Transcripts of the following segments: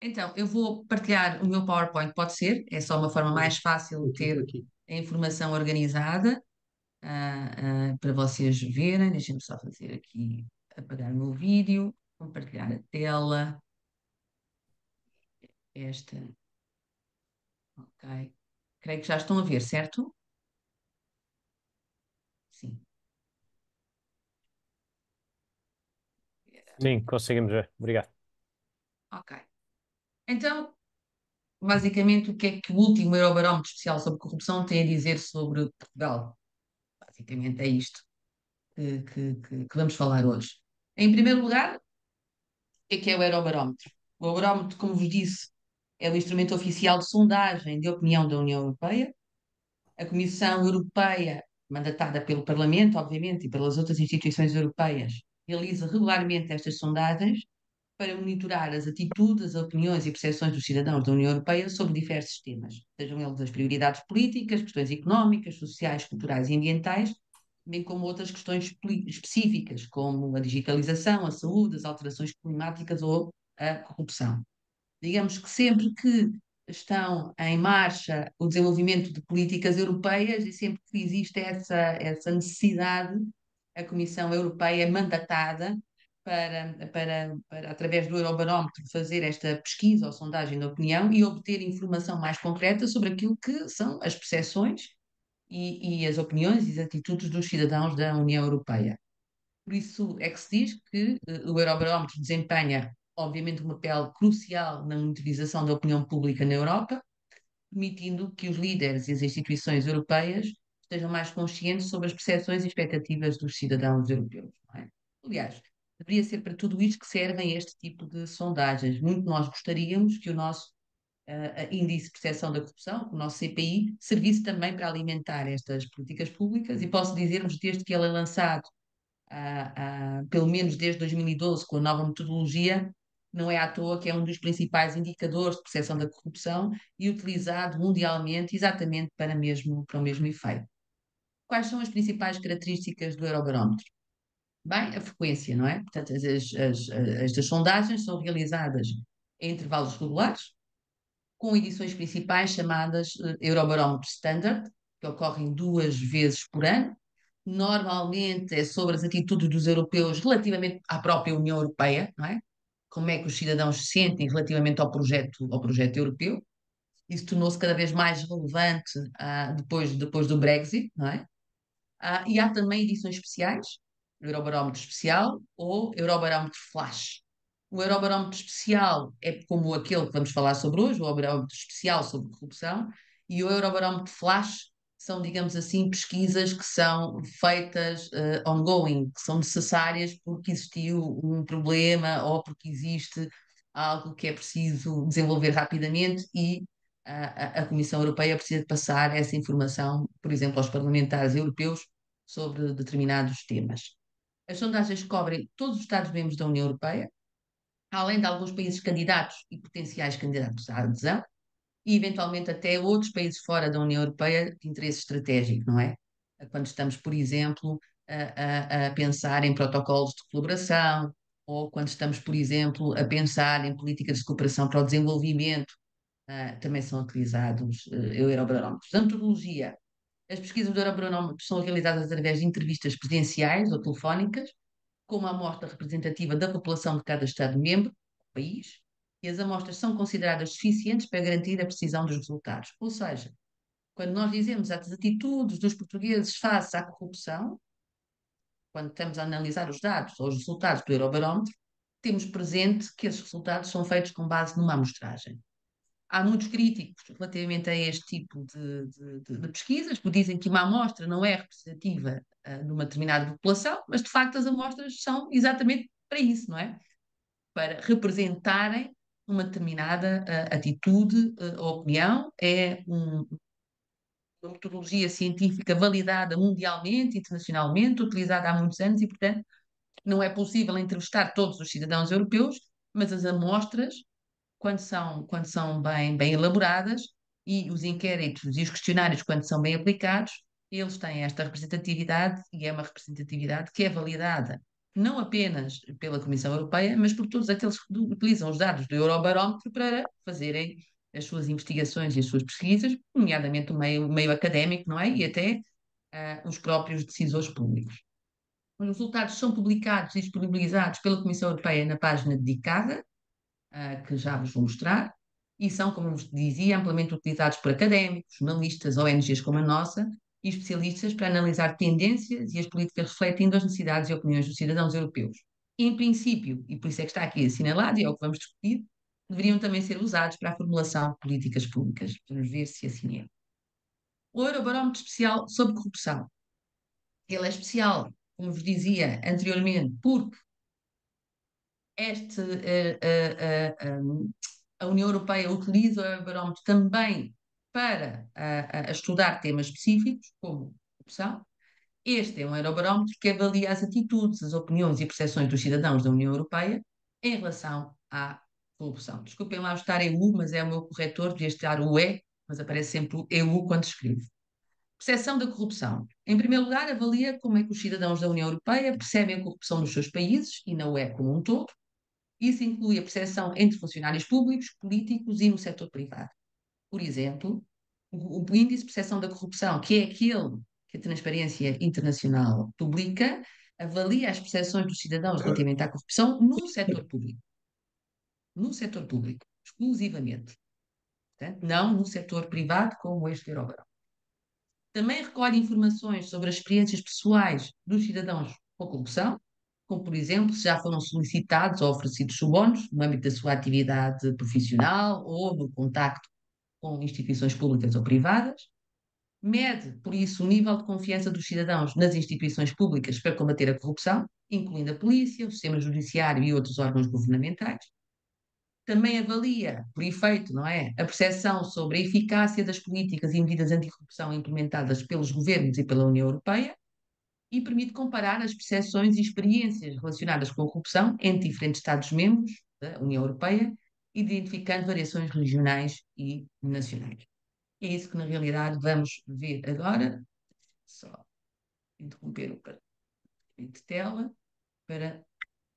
Então, eu vou partilhar o meu PowerPoint, pode ser? É só uma forma mais fácil de ter a informação organizada ah, ah, para vocês verem. Deixem-me só fazer aqui, apagar o meu vídeo, compartilhar a tela. Esta. Ok. Creio que já estão a ver, certo? Sim. Sim, conseguimos ver. Obrigado. Ok. Então, basicamente, o que é que o último Eurobarómetro Especial sobre Corrupção tem a dizer sobre Portugal? Basicamente é isto que, que, que, que vamos falar hoje. Em primeiro lugar, o que é que é o Eurobarómetro? O Eurobarómetro, como vos disse, é o instrumento oficial de sondagem de opinião da União Europeia. A Comissão Europeia, mandatada pelo Parlamento, obviamente, e pelas outras instituições europeias, realiza regularmente estas sondagens para monitorar as atitudes, opiniões e percepções dos cidadãos da União Europeia sobre diversos temas, sejam eles as prioridades políticas, questões económicas, sociais, culturais e ambientais, bem como outras questões específicas, como a digitalização, a saúde, as alterações climáticas ou a corrupção. Digamos que sempre que estão em marcha o desenvolvimento de políticas europeias e sempre que existe essa, essa necessidade, a Comissão Europeia é mandatada para, para, para, através do Eurobarómetro, fazer esta pesquisa ou sondagem de opinião e obter informação mais concreta sobre aquilo que são as percepções e, e as opiniões e as atitudes dos cidadãos da União Europeia. Por isso é que se diz que uh, o Eurobarómetro desempenha, obviamente, um papel crucial na monitorização da opinião pública na Europa, permitindo que os líderes e as instituições europeias estejam mais conscientes sobre as percepções e expectativas dos cidadãos europeus. É? Aliás, deveria ser para tudo isto que servem este tipo de sondagens. Muito nós gostaríamos que o nosso uh, índice de percepção da corrupção, o nosso CPI, servisse também para alimentar estas políticas públicas e posso dizer-vos, desde que ele é lançado, uh, uh, pelo menos desde 2012, com a nova metodologia, não é à toa que é um dos principais indicadores de percepção da corrupção e utilizado mundialmente exatamente para, mesmo, para o mesmo efeito. Quais são as principais características do Eurobarómetro? Bem, a frequência, não é? Portanto, as, as, estas sondagens são realizadas em intervalos regulares, com edições principais chamadas uh, Eurobarómetro Standard, que ocorrem duas vezes por ano. Normalmente é sobre as atitudes dos europeus relativamente à própria União Europeia, não é? Como é que os cidadãos se sentem relativamente ao projeto, ao projeto europeu. Isso tornou-se cada vez mais relevante uh, depois, depois do Brexit, não é? Uh, e há também edições especiais, Eurobarómetro Especial ou Eurobarómetro Flash. O Eurobarómetro Especial é como aquele que vamos falar sobre hoje, o Eurobarómetro Especial sobre corrupção, e o Eurobarómetro Flash são, digamos assim, pesquisas que são feitas uh, ongoing, que são necessárias porque existiu um problema ou porque existe algo que é preciso desenvolver rapidamente e a, a Comissão Europeia precisa passar essa informação, por exemplo, aos parlamentares europeus sobre determinados temas. As sondagens cobrem todos os Estados-membros da União Europeia, além de alguns países candidatos e potenciais candidatos à adesão, e eventualmente até outros países fora da União Europeia de interesse estratégico, não é? Quando estamos, por exemplo, a, a, a pensar em protocolos de colaboração, ou quando estamos, por exemplo, a pensar em políticas de cooperação para o desenvolvimento, uh, também são utilizados uh, eurobarómetros. A metodologia. As pesquisas do Eurobarómetro são realizadas através de entrevistas presenciais ou telefónicas, com uma amostra representativa da população de cada Estado-membro, país, e as amostras são consideradas suficientes para garantir a precisão dos resultados. Ou seja, quando nós dizemos as atitudes dos portugueses face à corrupção, quando estamos a analisar os dados ou os resultados do Eurobarómetro, temos presente que esses resultados são feitos com base numa amostragem. Há muitos críticos relativamente a este tipo de, de, de, pesquisas, porque dizem que uma amostra não é representativa uh, de uma determinada população, mas de facto as amostras são exatamente para isso, não é? Para representarem uma determinada uh, atitude uh, ou opinião, é um, uma metodologia científica validada mundialmente, internacionalmente, utilizada há muitos anos e, portanto, não é possível entrevistar todos os cidadãos europeus, mas as amostras, quando são, quando são bem, bem elaboradas, e os inquéritos e os questionários, quando são bem aplicados, eles têm esta representatividade e é uma representatividade que é validada não apenas pela Comissão Europeia, mas por todos aqueles que utilizam os dados do Eurobarómetro para fazerem as suas investigações e as suas pesquisas, nomeadamente o meio, o meio académico, não é? E até uh, os próprios decisores públicos. Os resultados são publicados e disponibilizados pela Comissão Europeia na página dedicada, uh, que já vos vou mostrar, e são, como vos dizia, amplamente utilizados por académicos, jornalistas, ONGs como a nossa e especialistas para analisar tendências e as políticas refletindo as necessidades e opiniões dos cidadãos europeus. Em princípio, e por isso é que está aqui assinalado e é o que vamos discutir, deveriam também ser usados para a formulação de políticas públicas. Vamos ver se assim é. O Eurobarómetro Especial sobre Corrupção. Ele é especial, como vos dizia anteriormente, porque este, uh, uh, uh, a União Europeia utiliza o Eurobarómetro também para estudar temas específicos, como corrupção. Este é um Eurobarómetro que avalia as atitudes, as opiniões e percepções dos cidadãos da União Europeia em relação à corrupção. Desculpem lá estar EU, mas é o meu corretor, devia estar o E, mas aparece sempre o EU quando escrevo. Percepção da corrupção. Em primeiro lugar, avalia como é que os cidadãos da União Europeia percebem a corrupção nos seus países e na UE como um todo. Isso inclui a percepção entre funcionários públicos, políticos e no setor privado. Por exemplo, o, índice de percepção da corrupção, que é aquele que a Transparência Internacional publica, avalia as percepções dos cidadãos relativamente à corrupção no setor público no setor público, exclusivamente. Portanto, não no setor privado, como este Eurobarão. Também recolhe informações sobre as experiências pessoais dos cidadãos com corrupção, como, por exemplo, se já foram solicitados ou oferecidos subornos no âmbito da sua atividade profissional ou no contacto com instituições públicas ou privadas. Mede, por isso, o nível de confiança dos cidadãos nas instituições públicas para combater a corrupção, incluindo a polícia, o sistema judiciário e outros órgãos governamentais também avalia, por efeito, não é, a percepção sobre a eficácia das políticas e medidas anticorrupção implementadas pelos governos e pela União Europeia e permite comparar as percepções e experiências relacionadas com a corrupção entre diferentes Estados-membros da União Europeia, identificando variações regionais e nacionais. É isso que, na realidade, vamos ver agora. Só interromper o de tela para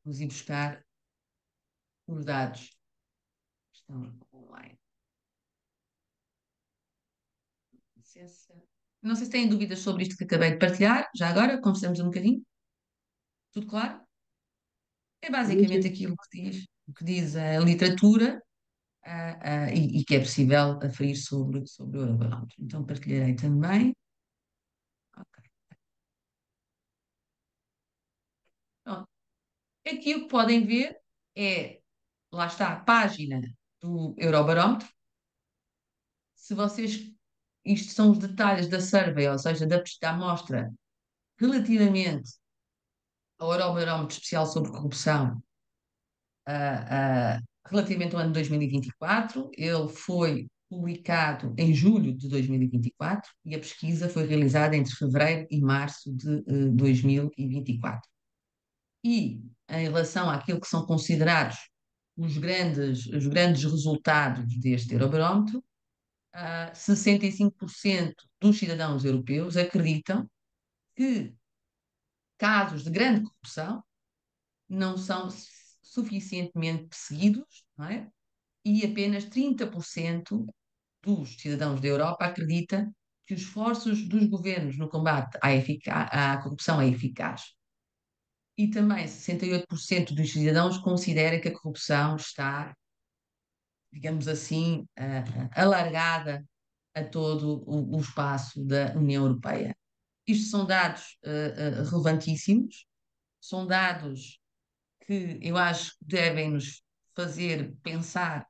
nos ir buscar os dados estão online. Licença. Não sei se têm dúvidas sobre isto que acabei de partilhar. Já agora, conversamos um bocadinho. Tudo claro? É basicamente aquilo que diz, que diz a literatura uh, uh, e, e, que é possível aferir sobre, sobre o Eurobarómetro. Então partilharei também. Ok. Pronto. Aqui o que podem ver é, lá está, a página do Eurobarómetro. Se vocês, isto são os detalhes da survey, ou seja, da, da amostra relativamente ao Eurobarómetro Especial sobre Corrupção, uh, uh, relativamente ao ano 2024, ele foi publicado em julho de 2024 e a pesquisa foi realizada entre fevereiro e março de uh, 2024. E em relação àquilo que são considerados os grandes, os grandes resultados deste Eurobarómetro, uh, 65% dos cidadãos europeus acreditam que casos de grande corrupção não são suficientemente perseguidos, é? E apenas 30% dos cidadãos da Europa acredita que os esforços dos governos no combate à, à corrupção é eficaz e também 68% dos cidadãos considera que a corrupção está, digamos assim, alargada a todo o, o, espaço da União Europeia. Isto são dados uh, uh, relevantíssimos, são dados que eu acho que devem nos fazer pensar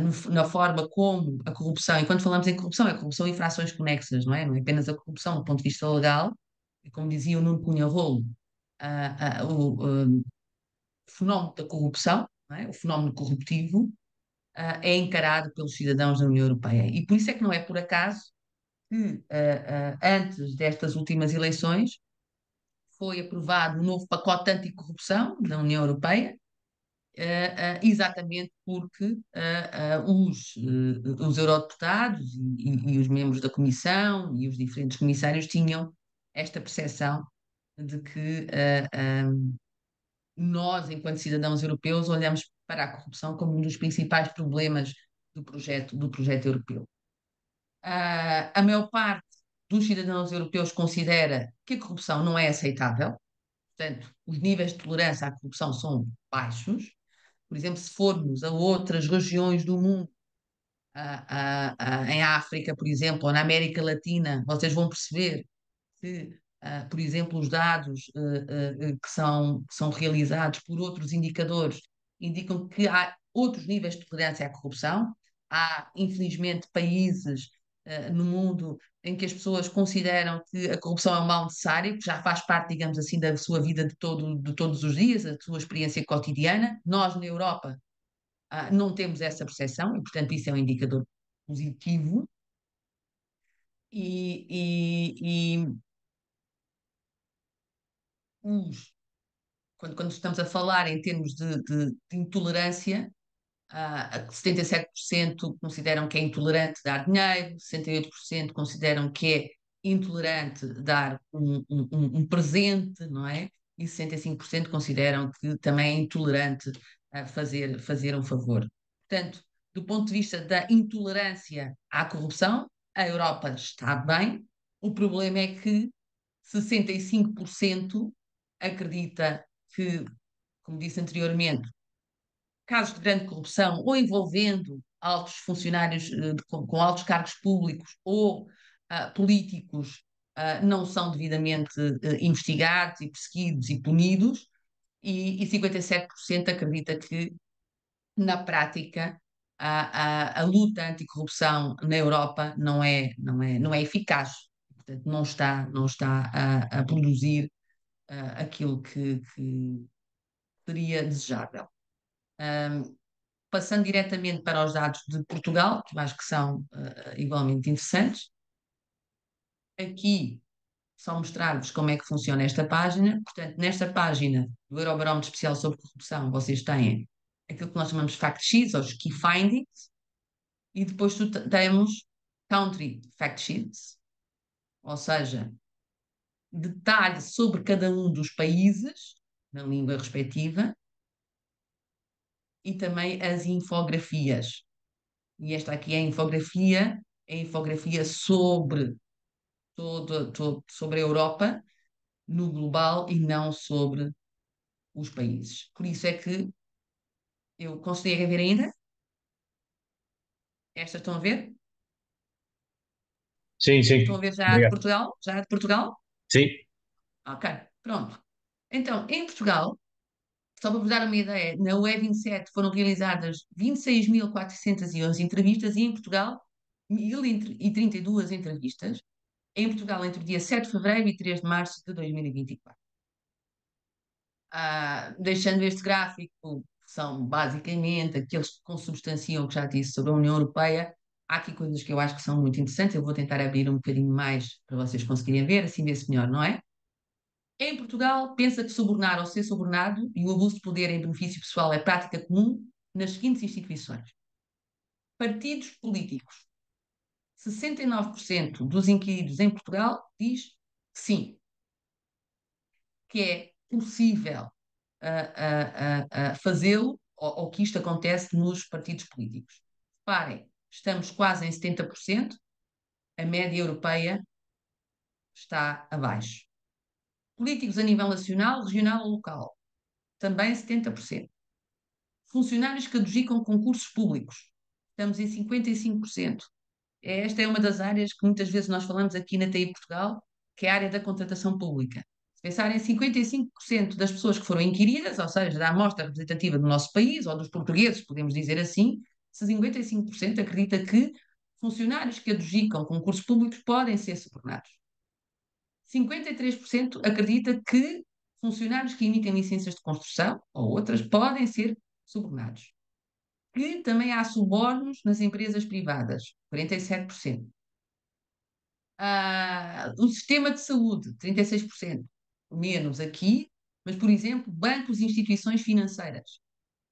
no, na forma como a corrupção, e quando falamos em corrupção, é corrupção e infrações conexas, não é? Não é apenas a corrupção do ponto de vista legal, e como dizia o Nuno Cunha Rolo, o um, fenómeno da corrupção, é? o fenómeno corruptivo, ah, é encarado pelos cidadãos da União Europeia. E por isso é que não é por acaso que, antes destas últimas eleições, foi aprovado um novo pacote anticorrupção da União Europeia, Uh, uh, exatamente porque uh, os, os eurodeputados e, e, os membros da Comissão e os diferentes comissários tinham esta percepção de que uh, nós, enquanto cidadãos europeus, olhamos para a corrupção como um dos principais problemas do projeto, do projeto europeu. Uh, a maior parte dos cidadãos europeus considera que a corrupção não é aceitável, portanto, os níveis de tolerância à corrupção são baixos. Por exemplo, se formos a outras regiões do mundo, em África, por exemplo, ou na América Latina, vocês vão perceber que Uh, por exemplo, os dados uh, que, são, que são realizados por outros indicadores indicam que há outros níveis de tolerância à corrupção. Há, infelizmente, países no mundo em que as pessoas consideram que a corrupção é um mal necessário, que já faz parte, digamos assim, da sua vida de, todo, de todos os dias, da sua experiência cotidiana. Nós, na Europa, não temos essa percepção e, portanto, isso é um indicador positivo. E, e, e os, quando, quando estamos a falar em termos de, de, de intolerância, uh, 77% consideram que é intolerante dar dinheiro, 68% consideram que é intolerante dar um, um, um presente, não é? E 65% consideram que também é intolerante uh, fazer, fazer um favor. Portanto, do ponto de vista da intolerância à corrupção, a Europa está bem. O problema é que 65% acredita que, como disse anteriormente, casos de grande corrupção ou envolvendo altos funcionários eh, com, com, altos cargos públicos ou uh, políticos uh, não são devidamente uh, investigados e perseguidos e punidos, e, e 57% acredita que, na prática, a, a, a, luta anticorrupção na Europa não é, não é, não é eficaz, portanto, não está, não está a, a produzir uh, aquilo que, que, seria desejável. Um, passando diretamente para os dados de Portugal, que acho que são uh, igualmente interessantes. Aqui só mostrar-vos como é que funciona esta página. Portanto, nesta página do Eurobarómetro Especial sobre Corrupção, vocês têm aquilo que nós chamamos de Fact Sheets, ou Key Findings, e depois temos Country Fact Sheets, ou seja, detalhe sobre cada um dos países, na língua respectiva, e também as infografias. E esta aqui é a infografia, é a infografia sobre, todo, todo, sobre a Europa, no global, e não sobre os países. Por isso é que eu consigo ver ainda. Estas estão a ver? Sim, sim. Estão a ver já Obrigado. de Portugal? Já de Portugal? Sim. Ok, pronto. Então, em Portugal, só para vos dar uma ideia, na UE27 foram realizadas 26.411 entrevistas e em Portugal 1.032 entrevistas. Em Portugal, entre o dia 7 de fevereiro e 3 de março de 2024. Ah, deixando este gráfico, que são basicamente aqueles que consubstanciam o que já disse sobre a União Europeia, há aqui coisas que eu acho que são muito interessantes. Eu vou tentar abrir um bocadinho mais para vocês conseguirem ver, assim vê-se melhor, não é? Em Portugal, pensa que subornar ou ser subornado e o abuso de poder em benefício pessoal é prática comum nas seguintes instituições: partidos políticos. 69% dos inquiridos em Portugal diz que sim, que é possível uh, uh, uh, fazê-lo ou, ou que isto acontece nos partidos políticos. Reparem, estamos quase em 70%, a média europeia está abaixo. Políticos a nível nacional, regional ou local, também 70%. Funcionários que adjudicam concursos públicos, estamos em 55%. Esta é uma das áreas que muitas vezes nós falamos aqui na TI Portugal, que é a área da contratação pública. Se pensarem 55% das pessoas que foram inquiridas, ou seja, da amostra representativa do nosso país, ou dos portugueses, podemos dizer assim, 55% acredita que funcionários que adjudicam concursos públicos podem ser subornados. 53% acredita que funcionários que emitem licenças de construção ou outras podem ser subornados. Que também há subornos nas empresas privadas, 47%. Ah, o sistema de saúde, 36%. Menos aqui, mas, por exemplo, bancos e instituições financeiras.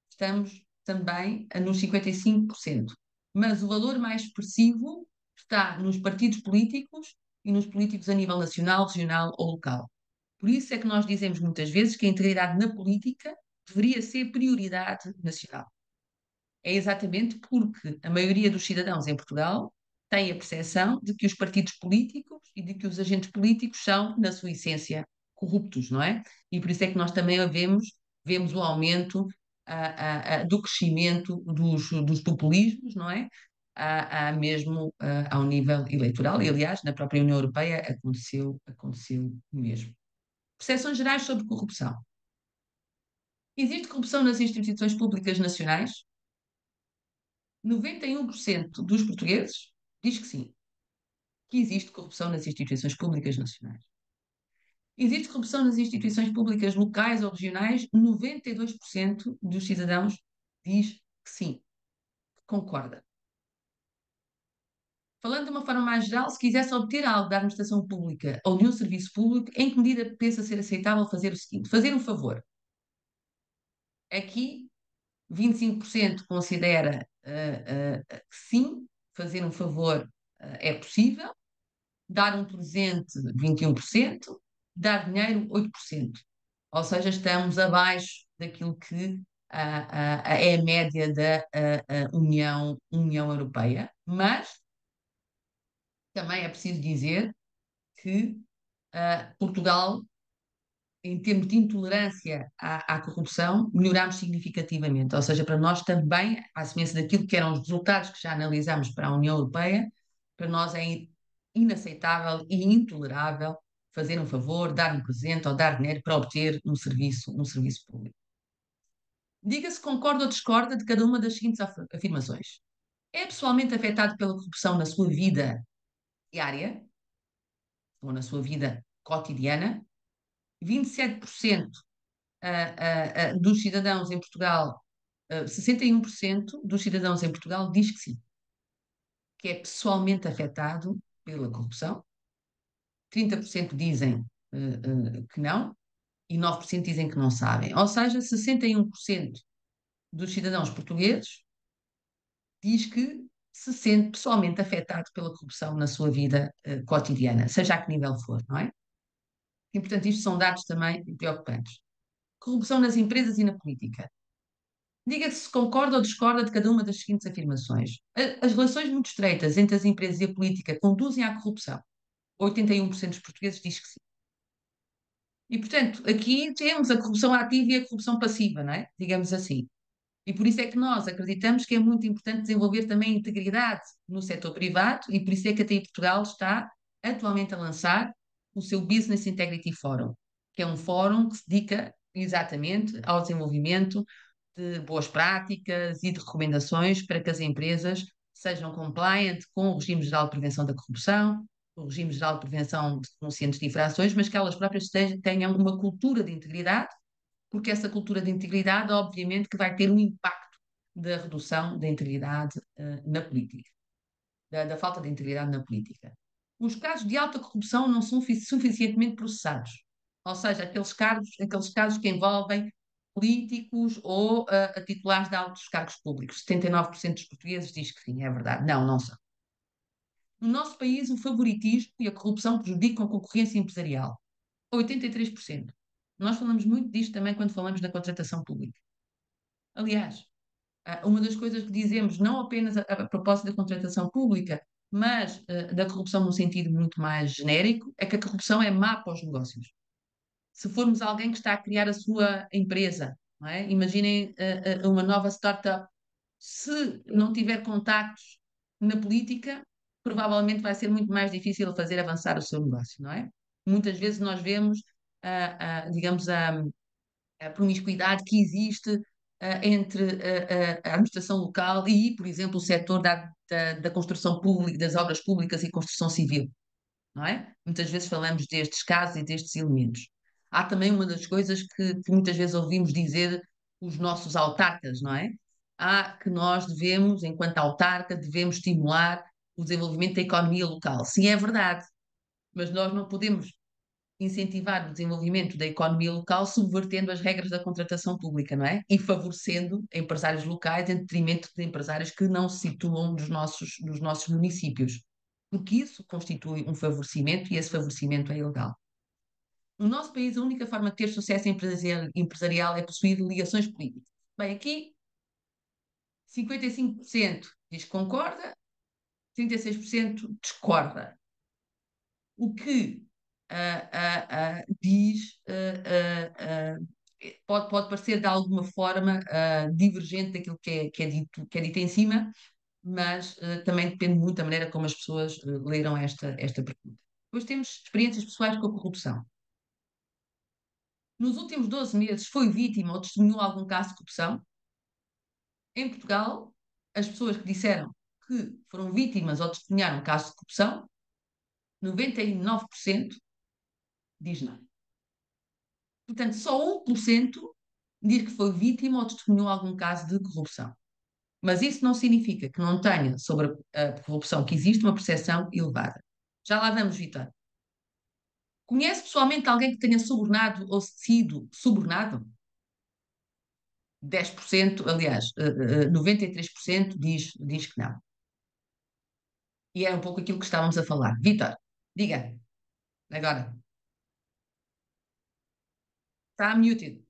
Estamos também nos 55%. Mas o valor mais expressivo está nos partidos políticos e nos políticos a nível nacional, regional ou local. Por isso é que nós dizemos muitas vezes que a integridade na política deveria ser prioridade nacional. É exatamente porque a maioria dos cidadãos em Portugal tem a percepção de que os partidos políticos e de que os agentes políticos são, na sua essência, corruptos, não é? E por isso é que nós também vemos, vemos o aumento uh, uh, do crescimento dos, dos populismos, não é? Uh, mesmo ao nível eleitoral, e aliás, na própria União Europeia aconteceu, aconteceu o mesmo. Percepções gerais sobre corrupção. Existe corrupção nas instituições públicas nacionais? 91% dos portugueses diz que sim, que existe corrupção nas instituições públicas nacionais. Existe corrupção nas instituições públicas locais ou regionais? 92% dos cidadãos diz que sim, concorda. Falando de uma forma mais geral, se quisesse obter algo da administração pública ou de um serviço público, em que medida pensa ser aceitável fazer o seguinte: fazer um favor. Aqui, 25% considera uh, uh, que sim, fazer um favor uh, é possível, dar um presente, 21%, dar dinheiro, 8%. Ou seja, estamos abaixo daquilo que é a média da União, União Europeia, mas também é preciso dizer que Portugal, em termos de intolerância à, à, corrupção, melhoramos significativamente. Ou seja, para nós também, à semelhança daquilo que eram os resultados que já analisámos para a União Europeia, para nós é inaceitável e intolerável fazer um favor, dar um presente ou dar dinheiro para obter um serviço, um serviço público. Diga se concorda ou discorda de cada uma das seguintes afirmações. É pessoalmente afetado pela corrupção na sua vida diária, ou na sua vida cotidiana, 27% uh, uh, dos cidadãos em Portugal, uh, 61% dos cidadãos em Portugal diz que sim, que é pessoalmente afetado pela corrupção, 30% dizem uh, uh, que não e 9% dizem que não sabem. Ou seja, 61% dos cidadãos portugueses diz que se sente pessoalmente afetado pela corrupção na sua vida uh, cotidiana, seja a que nível for, não é? E, portanto, isto são dados também preocupantes. Corrupção nas empresas e na política. Diga se concorda ou discorda de cada uma das seguintes afirmações. As relações muito estreitas entre as empresas e a política conduzem à corrupção. 81% dos portugueses diz que sim. E, portanto, aqui temos a corrupção ativa e a corrupção passiva, não é? Digamos assim. E por isso é que nós acreditamos que é muito importante desenvolver também integridade no setor privado e por isso é que a TI Portugal está atualmente a lançar o seu Business Integrity Forum, que é um fórum que se dedica exatamente ao desenvolvimento de boas práticas e de recomendações para que as empresas sejam compliant com o regime geral de prevenção da corrupção, o regime geral de prevenção de denunciantes de infrações, mas que elas próprias tenham uma cultura de integridade porque essa cultura de integridade, obviamente, que vai ter um impacto da redução da integridade uh, na política, da, da, falta de integridade na política. Os casos de alta corrupção não são suficientemente processados, ou seja, aqueles, cargos, aqueles casos que envolvem políticos ou uh, titulares de altos cargos públicos. 79% dos portugueses diz que sim, é verdade. Não, não são. No nosso país, o favoritismo e a corrupção prejudicam a concorrência empresarial. 83%. Nós falamos muito disto também quando falamos da contratação pública. Aliás, uma das coisas que dizemos, não apenas a, a propósito da contratação pública, mas uh, da corrupção num sentido muito mais genérico, é que a corrupção é má para os negócios. Se formos alguém que está a criar a sua empresa, é? imaginem uh, uh, uma nova startup, se não tiver contactos na política, provavelmente vai ser muito mais difícil fazer avançar o seu negócio, não é? Muitas vezes nós vemos a, a digamos, a, a, promiscuidade que existe entre a, administração local e, por exemplo, o setor da, da, da, construção pública, das obras públicas e construção civil, não é? Muitas vezes falamos destes casos e destes elementos. Há também uma das coisas que, que muitas vezes ouvimos dizer os nossos autarcas, não é? Há que nós devemos, enquanto autarca, devemos estimular o desenvolvimento da economia local. Sim, é verdade, mas nós não podemos incentivar o desenvolvimento da economia local subvertendo as regras da contratação pública, não é? E favorecendo empresários locais em detrimento de empresários que não se situam nos nossos, nos nossos municípios. Porque isso constitui um favorecimento e esse favorecimento é ilegal. no nosso país, a única forma de ter sucesso empresarial é possuir ligações políticas. Bem, aqui 55% diz que concorda, 36% discorda. O que uh, uh, uh, diz, pode, pode parecer de alguma forma divergente daquilo que é, que, é dito, que é dito em cima, mas também depende muito da maneira como as pessoas leram esta, esta pergunta. Depois temos experiências pessoais com a corrupção. Nos últimos 12 meses foi vítima ou testemunhou algum caso de corrupção? Em Portugal, as pessoas que disseram que foram vítimas ou testemunharam casos de corrupção, 99% diz não. Portanto, só 1% diz que foi vítima ou testemunhou algum caso de corrupção. Mas isso não significa que não tenha sobre a corrupção que existe uma percepção elevada. Já lá vamos, Vitor. Conhece pessoalmente alguém que tenha subornado ou sido subornado? 10%, aliás, 93% eh, eh, diz, diz que não. E é um pouco aquilo que estávamos a falar. Vitor, diga, agora. Está muted.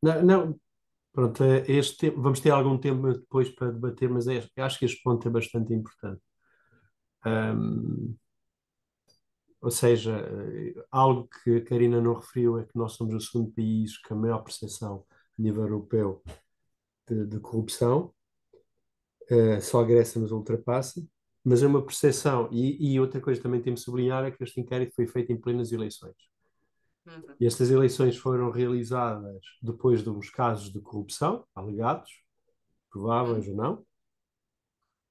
Não, não, pronto, é este, vamos ter algum tempo depois para debater, mas é, acho que este ponto é bastante importante. Um, ou seja, algo que a Karina não referiu é que nós somos o segundo país com a maior percepção a nível europeu de, de corrupção. Uh, só a Grécia nos ultrapassa, mas é uma percepção. E, e, outra coisa também temos de sublinhar é que este inquérito foi feito em plenas eleições. Uhum. E estas eleições foram realizadas depois de uns casos de corrupção, alegados, prováveis uhum. ou não.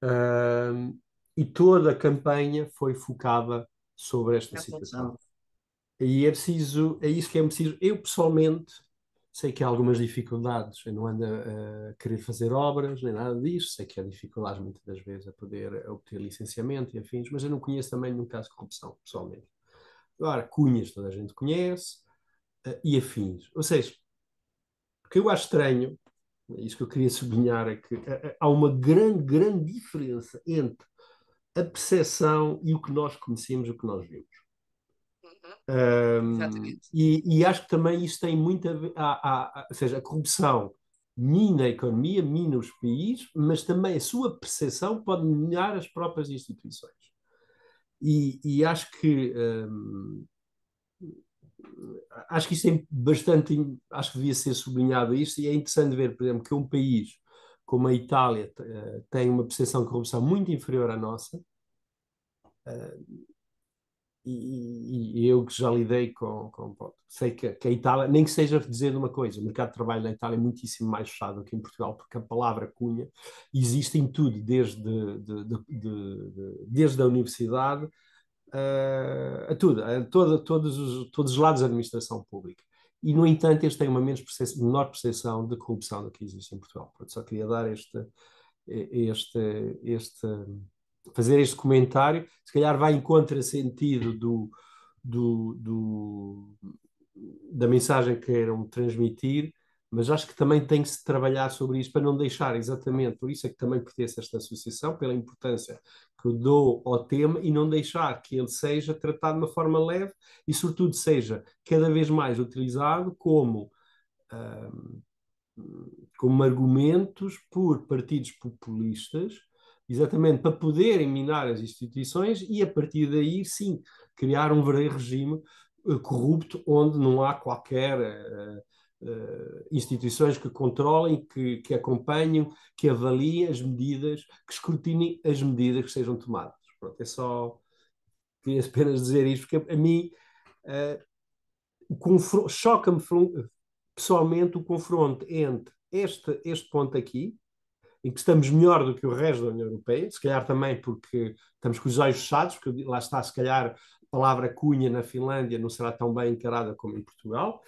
Uh, e toda a campanha foi focada sobre esta é situação. E é preciso, é isso que é preciso. Eu pessoalmente sei que há algumas dificuldades, eu não ando a, querer fazer obras, nem nada disso, sei que há dificuldades muitas das vezes a poder obter licenciamento e afins, mas eu não conheço também nenhum caso de corrupção, pessoalmente. Agora, cunhas toda a gente conhece, uh, e afins. Ou seja, o que eu acho estranho, é isso que eu queria sublinhar, é que uh, há uma grande, grande diferença entre a percepção e o que nós conhecemos, o que nós vemos. Um, e, e, acho que também isso tem muito a ver, a, a, ou seja, a corrupção mina a economia, mina os países, mas também a sua percepção pode minar as próprias instituições. E, e acho que um, acho que isso é bastante, acho que devia ser sublinhado isto, e é interessante ver, por exemplo, que um país como a Itália uh, tem uma percepção de corrupção muito inferior à nossa. E, e, eu que já lidei com, com sei que, que, a Itália, nem que seja dizendo uma coisa, o mercado de trabalho na Itália é muitíssimo mais fechado do que em Portugal, porque a palavra cunha existe em tudo, desde, de, de, de, desde a universidade uh, a tudo, a toda, todos, os, todos os lados da administração pública. E, no entanto, eles têm uma menos percepção, menor percepção de corrupção do que existe em Portugal. Portanto, só queria dar este, este, este, fazer este comentário. Se calhar vai em contrasentido do, do, do, da mensagem que queiram transmitir, mas acho que também tem que se trabalhar sobre isso para não deixar exatamente, por isso é que também pertence a esta associação, pela importância que dou ao tema e não deixar que ele seja tratado de uma forma leve e, sobretudo, seja cada vez mais utilizado como, como argumentos por partidos populistas, exatamente para poderem minar as instituições e, a partir daí, sim, criar um verdadeiro regime uh, corrupto onde não há qualquer. Uh, Uh, instituições que controlem, que, que acompanhem, que avaliem as medidas, que escrutinem as medidas que sejam tomadas. Pronto, é só. Queria apenas dizer isto, porque a, a mim uh, choca-me pessoalmente o confronto entre este, este ponto aqui, em que estamos melhor do que o resto da União Europeia, se calhar também porque estamos com os olhos fechados, porque lá está, se calhar, a palavra cunha na Finlândia não será tão bem encarada como em Portugal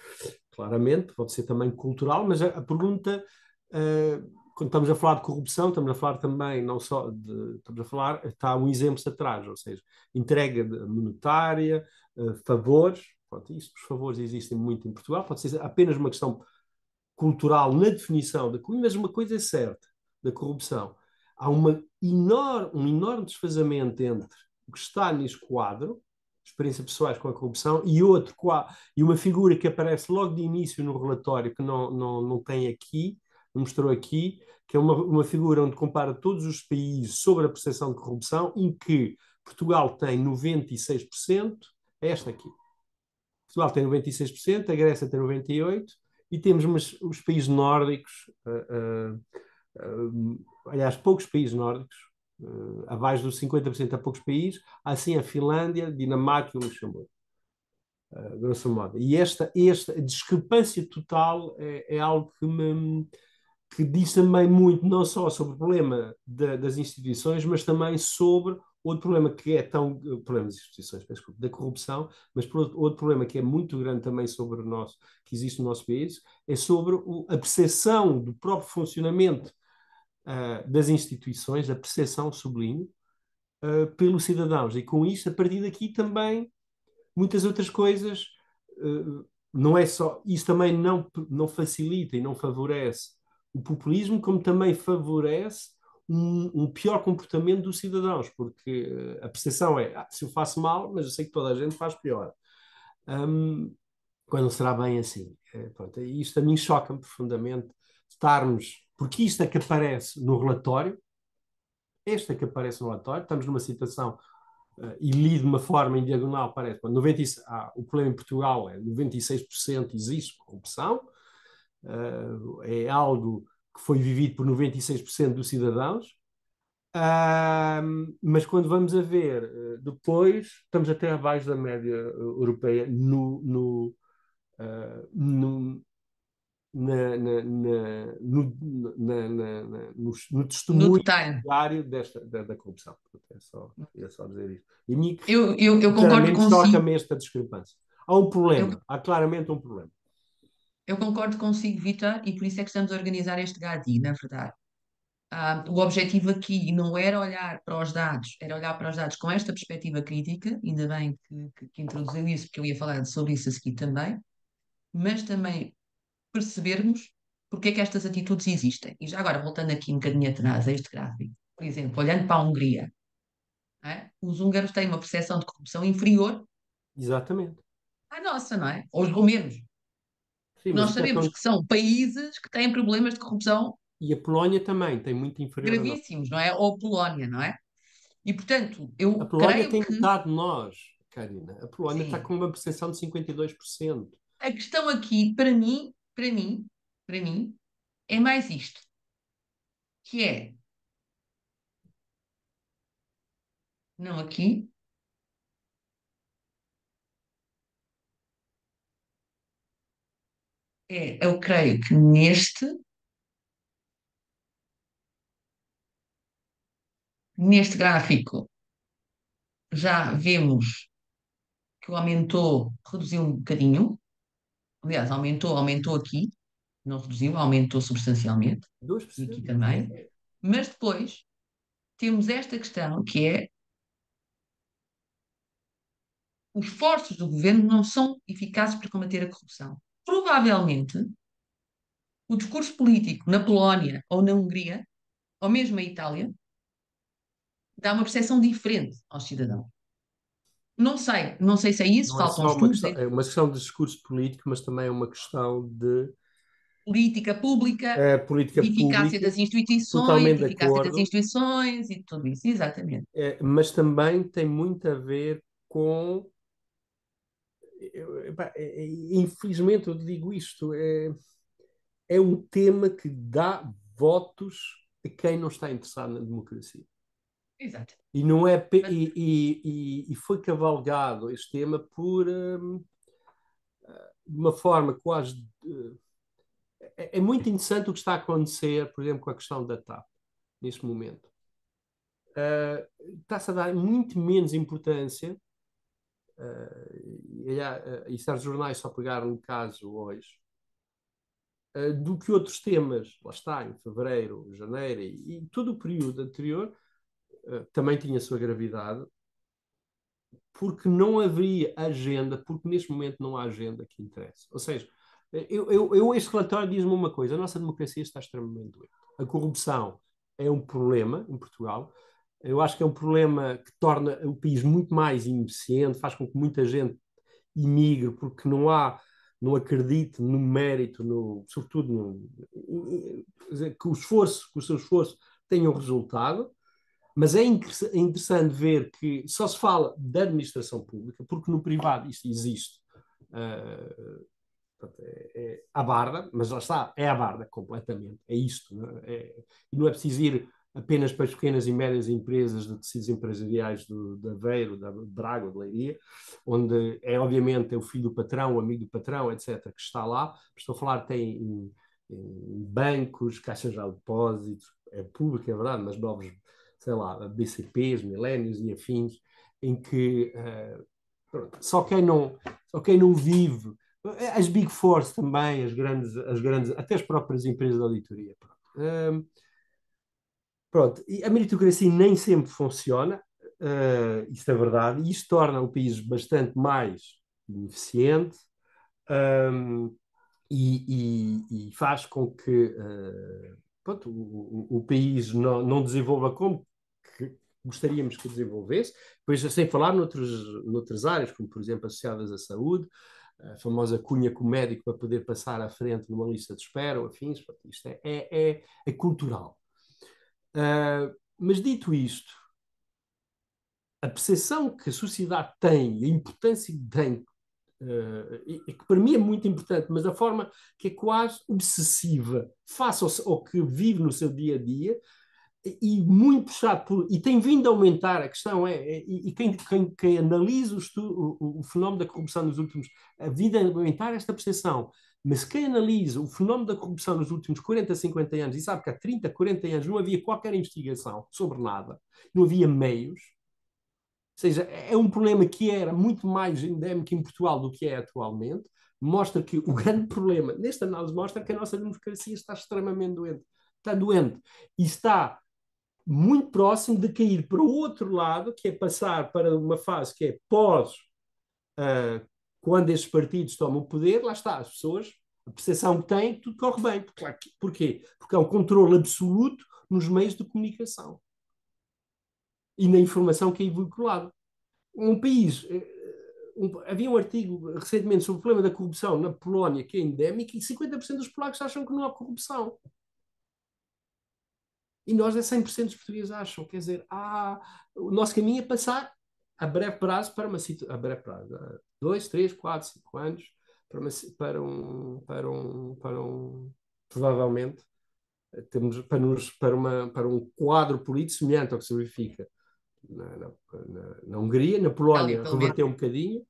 claramente, pode ser também cultural, mas a, a pergunta, uh, quando estamos a falar de corrupção, estamos a falar também, não só de, estamos a falar, está um exemplo atrás, ou seja, entrega monetária, uh, favores, pronto, isso, os favores existem muito em Portugal, pode ser apenas uma questão cultural na definição da cunha, mas uma coisa é certa, da corrupção. Há uma enorme, um enorme desfazamento entre o que está neste quadro, experiências pessoais com a corrupção, e outro, e uma figura que aparece logo de início no relatório, que não, não, não tem aqui, não mostrou aqui, que é uma, uma figura onde compara todos os países sobre a percepção de corrupção, em que Portugal tem 96%, é esta aqui. Portugal tem 96%, a Grécia tem 98%, e temos os países nórdicos, uh, uh, aliás, poucos países nórdicos, abaixo dos 50% a poucos países, assim a Finlândia, Dinamarca e o Luxemburgo. grosso modo. E esta, esta discrepância total é, é algo que me que diz também muito não só sobre o problema das instituições, mas também sobre outro problema que é tão problema das instituições, desculpa, da corrupção, mas outro, outro problema que é muito grande também sobre o nosso que existe no nosso país é sobre o, a percepção do próprio funcionamento uh, das instituições, a percepção sublinho uh, pelos cidadãos e com isso a partir daqui também muitas outras coisas uh, não é só isso também não não facilita e não favorece o populismo, como também favorece um, um, pior comportamento dos cidadãos, porque eh, a percepção é ah, se eu faço mal, mas eu sei que toda a gente faz pior. Um, quando será bem assim. É, pronto, isto a mim choca-me profundamente estarmos, porque isto é que aparece no relatório, este é que aparece no relatório, estamos numa situação uh, e li de uma forma em diagonal, parece, 90, ah, o problema em Portugal é 96% existe corrupção, uh, é algo que foi vivido por 96% dos cidadãos, uh, mas quando vamos a ver uh, depois, estamos até abaixo da média europeia no, no, no na, na, na, no, no, no, testemunho diário desta, da, da, corrupção. É só, é só dizer isso. E mim, eu, eu, eu concordo com toca-me esta discrepância. Há um problema, eu... há claramente um problema. Eu concordo consigo, Vitor, e por isso é que estamos a organizar este GADI, na verdade. Ah, o objetivo aqui não era olhar para os dados, era olhar para os dados com esta perspectiva crítica, ainda bem que, que, que introduziu isso, porque eu ia falar sobre isso a seguir também, mas também percebermos porque é que estas atitudes existem. E já agora, voltando aqui um bocadinho atrás a este gráfico, por exemplo, olhando para a Hungria, é? os húngaros têm uma percepção de corrupção inferior Exatamente. à nossa, não é? Ou os romenos. Sim, Nós sabemos que são países que têm problemas de corrupção e a Polónia também tem muito inferior gravíssimos, não é? Ou a Polónia, não é? E portanto, eu A Polónia tem que... metade de nós, Karina. A Polónia Sim. está com uma percepção de 52%. A questão aqui, para mim, para mim, para mim, é mais isto. Que é não aqui, é, eu creio que neste, neste gráfico já vemos que aumentou, reduziu um bocadinho. Aliás, aumentou, aumentou aqui, não reduziu, aumentou substancialmente. 2%. Aqui também. Mas depois temos esta questão que é os esforços do governo não são eficazes para combater a corrupção provavelmente o discurso político na Polónia ou na Hungria, ou mesmo na Itália, dá uma percepção diferente aos cidadãos. Não sei, não sei se é isso, não é faltam é estudos. Uma questão, é uma questão de discurso político, mas também é uma questão de política pública, é, política eficácia pública, das instituições, eficácia das instituições e tudo isso, exatamente. É, mas também tem muito a ver com é, é, infelizmente eu digo isto, é, é um tema que dá votos a quem não está interessado na democracia. Exato. E, não é, e, e, e foi cavalgado este tema por um, uma forma quase. Uh, é, é, muito interessante o que está a acontecer, por exemplo, com a questão da TAP, neste momento. Uh, está-se a dar muito menos importância uh, e, uh, e certos jornais só pegaram no caso hoje, do que outros temas, lá está, em fevereiro, janeiro e, e todo o período anterior, também tinha a sua gravidade, porque não haveria agenda, porque neste momento não há agenda que interesse. Ou seja, eu, eu, eu este relatório diz-me uma coisa: a nossa democracia está extremamente doente. A corrupção é um problema em Portugal, Eu acho que é um problema que torna o país muito mais ineficiente, faz com que muita gente imigre, porque não há, não acredite no mérito, no, sobretudo no, que o esforço, que o seu esforço tenha um resultado. Mas é, é interessante ver que só se fala da administração pública, porque no privado isto existe. Uh, é, é a barda, mas lá está, é a barda completamente, é isto. Não é? é, e não é preciso ir apenas para as pequenas e médias empresas de tecidos empresariais do, de Aveiro, da Braga, de Leiria, onde é obviamente é o filho do patrão, o amigo do patrão, etc., que está lá. Estou a falar tem em, em bancos, caixas de depósitos, é público, é verdade, mas novos sei lá, BCPs, milénios e afins, em que uh, só, quem não, só quem não vive, as Big Fours também, as grandes, as grandes, até as próprias empresas de auditoria. Pronto. Uh, pronto. E a meritocracia nem sempre funciona, uh, isto é verdade, e isto torna o país bastante mais eficiente. Um, e, e, e, faz com que uh, pronto, o, o, o, país não, não desenvolva como gostaríamos que desenvolvesse, depois sem falar noutros, noutras áreas, como por exemplo associadas à saúde, a famosa cunha com o médico para poder passar à frente numa lista de espera ou afins, isto é, é, é, é cultural. Uh, mas dito isto, a percepção que a sociedade tem, a importância que tem, uh, e, que para mim é muito importante, mas a forma que é quase obsessiva face ao, ao que vive no seu dia a dia, e muito puxado por, e tem vindo a aumentar, a questão é, é e, quem, quem, quem analisa o, o, o, fenómeno da corrupção nos últimos, a vida a aumentar esta percepção, mas quem analisa o fenómeno da corrupção nos últimos 40, 50 anos e sabe que há 30, 40 anos não havia qualquer investigação sobre nada, não havia meios, ou seja, é um problema que era muito mais endémico em Portugal do que é atualmente, mostra que o grande problema, nesta análise, mostra que a nossa democracia está extremamente doente. Está doente. E está muito próximo de cair para o outro lado, que é passar para uma fase que é pós, uh, quando estes partidos tomam o poder, lá está, as pessoas, a percepção que têm, tudo corre bem. Porquê? Porque há um controle absoluto nos meios de comunicação e na informação que é veiculada. Um país. Eh, um, havia um artigo recentemente sobre o problema da corrupção na Polónia, que é endémico, e 50% dos polacos acham que não há corrupção. E nós é 100% dos portugueses acham. Quer dizer, ah, o nosso caminho é passar a breve prazo para uma situação, a breve prazo, a dois, três, quatro, cinco anos, para, uma, para, um, para, um, para um, provavelmente, temos para, nos, para, uma, para um quadro político semelhante ao que se verifica na, na, na, na Hungria, na Polónia, reverteu um bocadinho,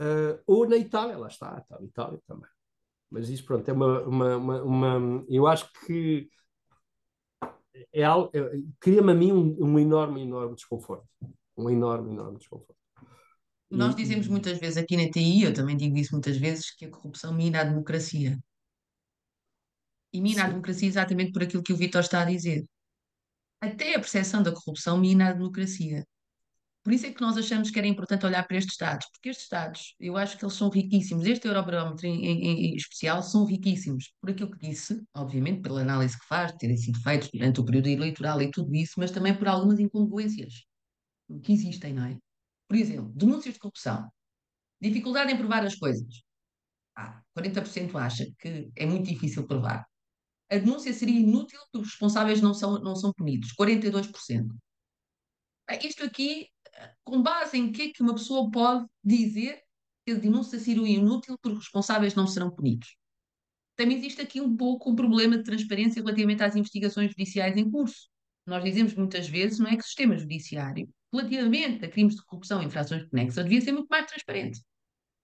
uh, ou na Itália, lá está, está a Itália também. Mas isso, pronto, é uma, uma, uma, uma eu acho que é é, cria-me a mim um, um, enorme, enorme desconforto. Um enorme, enorme desconforto. Nós dizemos muitas vezes aqui na TI, eu também digo isso muitas vezes, que a corrupção mina a democracia. E mina Sim. a democracia exatamente por aquilo que o Vitor está a dizer. Até a percepção da corrupção mina a democracia. Por isso é que nós achamos que era importante olhar para estes dados, porque estes dados, eu acho que eles são riquíssimos. Este Eurobarómetro em, em, em, especial são riquíssimos, por aquilo que disse, obviamente, pela análise que faz, terem sido feitos durante o período eleitoral e tudo isso, mas também por algumas incongruências que existem, não é? Por exemplo, denúncias de corrupção, dificuldade em provar as coisas. Ah, 40% acha que é muito difícil provar. A denúncia seria inútil porque os responsáveis não são, não são punidos, 42%. Isto aqui com base em que é que uma pessoa pode dizer que a denúncia seria inútil porque os responsáveis não serão punidos? Também existe aqui um pouco um problema de transparência relativamente às investigações judiciais em curso. Nós dizemos muitas vezes, não é que o sistema judiciário, relativamente a crimes de corrupção e infrações conexas, devia ser muito mais transparente.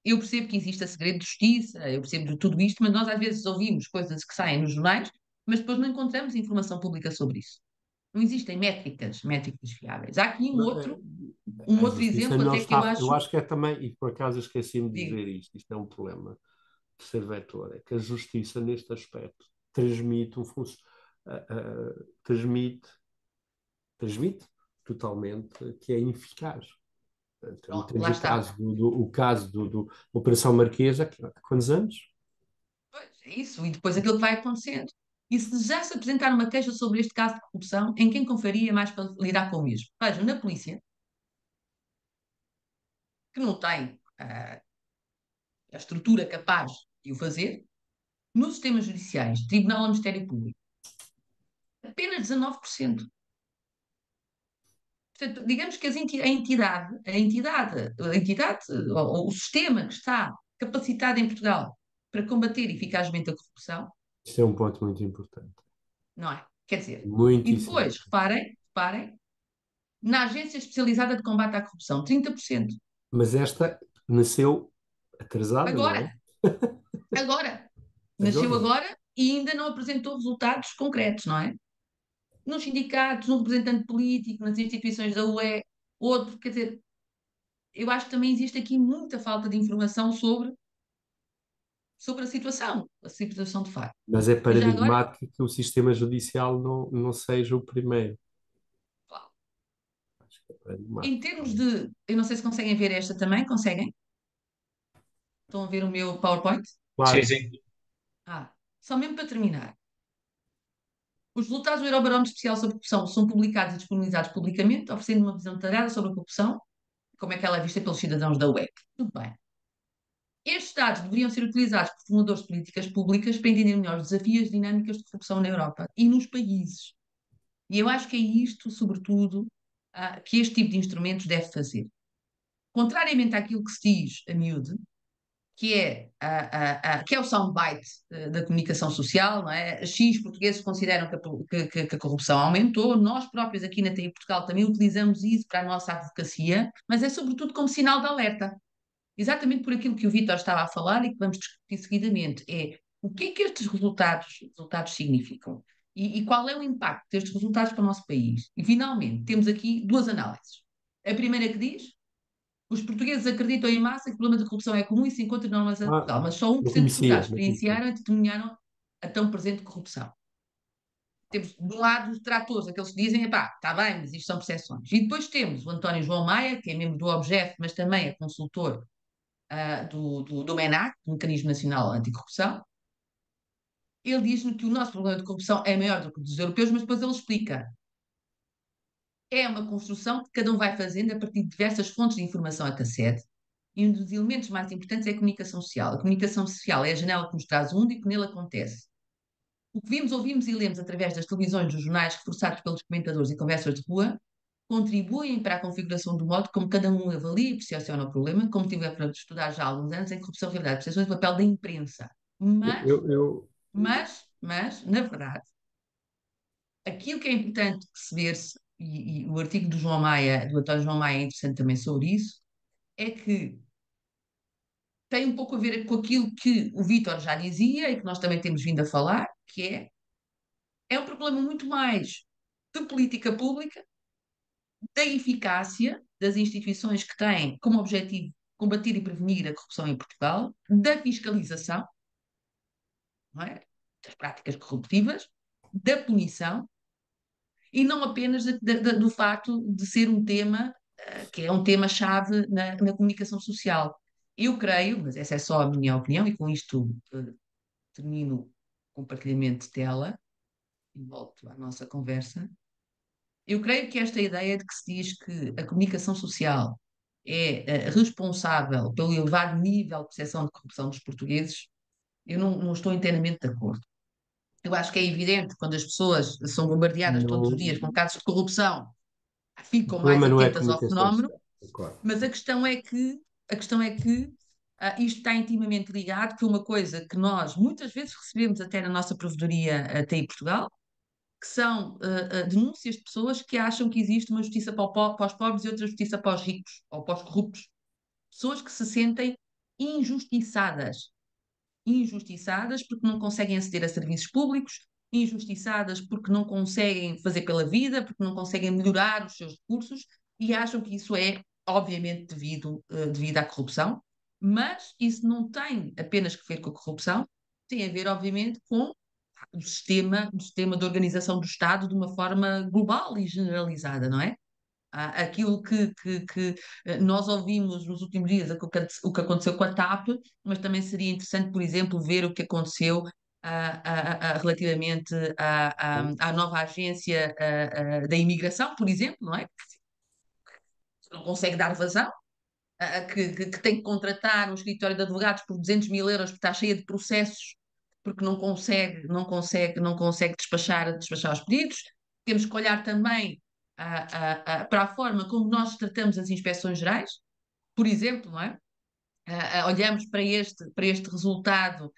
Eu percebo que existe a segredo de justiça, eu percebo de tudo isto, mas nós às vezes ouvimos coisas que saem nos jornais, mas depois não encontramos informação pública sobre isso. Não existem métricas, métricas fiáveis. Há aqui um outro, é, um outro exemplo até que eu acho. Eu acho que é também, e por acaso esqueci-me de dizer isto, isto é um problema de ser vetor, é que a justiça neste aspecto transmite um uh, uh, transmite, transmite totalmente que é ineficaz. Então, oh, o caso, do, do, o caso do, do Operação Marquesa, há quantos anos? Pois, é isso, e depois aquilo que vai acontecendo. E se desejasse apresentar uma queixa sobre este caso de corrupção, em quem confiaria mais para lidar com o mesmo? Vejam, na polícia, que não tem uh, a estrutura capaz de o fazer, nos sistemas judiciais, Tribunal ou Ministério Público, apenas 19%. Portanto, digamos que a entidade, a entidade, a entidade ou, ou o sistema que está capacitado em Portugal para combater eficazmente a corrupção. Isso é um ponto muito importante. Não é? Quer dizer, muito e depois, reparem, reparem, na Agência Especializada de Combate à Corrupção, 30%. Mas esta nasceu atrasada, agora. é? agora. Nasceu agora e ainda não apresentou resultados concretos, não é? Nos sindicatos, no representante político, nas instituições da UE, outro, quer dizer, eu acho que também existe aqui muita falta de informação sobre, sobre a situação, a situação de facto. Mas é paradigmático agora... que o sistema judicial não, não seja o primeiro. É em termos de. Eu não sei se conseguem ver esta também, conseguem? Estão a ver o meu PowerPoint? Claro. Sim, sim. Ah, só mesmo para terminar. Os resultados do Eurobarómetro Especial sobre Corrupção são publicados e disponibilizados publicamente, oferecendo uma visão detalhada sobre a corrupção, como é que ela é vista pelos cidadãos da UE. Tudo bem. Estes dados deveriam ser utilizados por formuladores de políticas públicas para entender melhor os desafios e dinâmicas de corrupção na Europa e nos países. E eu acho que é isto, sobretudo, uh, que este tipo de instrumentos deve fazer. Contrariamente àquilo que se diz a miúde, que é, a, a, que é o soundbite eh, da comunicação social, não é? X portugueses consideram que a, que, que a, corrupção aumentou, nós próprios aqui na TI Portugal também utilizamos isso para a nossa advocacia, mas é sobretudo como sinal de alerta. Exatamente por aquilo que o Vítor estava a falar e que vamos discutir seguidamente, é o que é que estes resultados, resultados significam e, e qual é o impacto destes resultados para o nosso país. E finalmente, temos aqui duas análises. A primeira que diz os portugueses acreditam em massa que o problema da corrupção é comum e se encontra na nossa ah, mas só 1% dos portugueses experienciaram e testemunharam a tão presente corrupção. Temos, de um lado, os tratores, aqueles que dizem, pá, está bem, mas isto são percepções. E depois temos o António João Maia, que é membro do OBJEF, mas também é consultor uh, do, do, do MENAC, do Mecanismo Nacional Anticorrupção. Ele diz-nos que o nosso problema de corrupção é maior do que o dos europeus, mas depois ele explica é uma construção que cada um vai fazendo a partir de diversas fontes de informação a que acede. E um dos elementos mais importantes é a comunicação social. A comunicação social é a janela que nos traz o mundo e que nele acontece. O que vimos, ouvimos e lemos através das televisões, dos jornais, reforçados pelos comentadores e conversas de rua, contribuem para a configuração do modo como cada um avalia e percepciona o problema, como tive a estudar já há alguns anos em corrupção, realidade percepções, o papel da imprensa. Mas, eu, eu... mas, mas, na verdade, aquilo que é importante perceber-se e, e, o artigo do João Maia, do António João Maia é interessante também sobre isso, é que tem um pouco a ver com aquilo que o Vítor já dizia e que nós também temos vindo a falar, que é, é um problema muito mais de política pública, da eficácia das instituições que têm como objetivo combater e prevenir a corrupção em Portugal, da fiscalização, é? Das práticas corruptivas, da punição e não apenas de, de, de, do facto de ser um tema uh, que é um tema-chave na, na, comunicação social. Eu creio, mas essa é só a minha opinião, e com isto uh, termino o compartilhamento de tela e volto à nossa conversa. Eu creio que esta ideia de que se diz que a comunicação social é uh, responsável pelo elevado nível de percepção de corrupção dos portugueses, eu não, não estou inteiramente de acordo. Eu acho que é evidente quando as pessoas são bombardeadas não... todos os dias com casos de corrupção, ficam mais é atentas é ao fenómeno. Claro. Mas a questão é que a questão é que uh, isto está intimamente ligado, que uma coisa que nós muitas vezes recebemos até na nossa provedoria até em Portugal, que são uh, uh, denúncias de pessoas que acham que existe uma justiça para, para os pobres e outra justiça para os ricos ou para os corruptos. Pessoas que se sentem injustiçadas injustiçadas porque não conseguem aceder a serviços públicos, injustiçadas porque não conseguem fazer pela vida, porque não conseguem melhorar os seus recursos e acham que isso é, obviamente, devido, uh, devido à corrupção. Mas isso não tem apenas que ver com a corrupção, tem a ver, obviamente, com o sistema, o sistema de organização do Estado de uma forma global e generalizada, não é? Aquilo que, que, que, eh, nós ouvimos nos últimos dias, o que aconteceu com a TAP, mas também seria interessante, por exemplo, ver o que aconteceu relativamente à, à, à, nova agência da imigração, por exemplo, não é? Não consegue dar vazão, que, que, que, tem que contratar um escritório de advogados por 200 mil euros, porque está cheia de processos, porque não consegue, não consegue, não consegue despachar, despachar os pedidos. Temos que olhar também para a forma como nós tratamos as inspeções gerais, por exemplo, não é? olhamos para este, para este resultado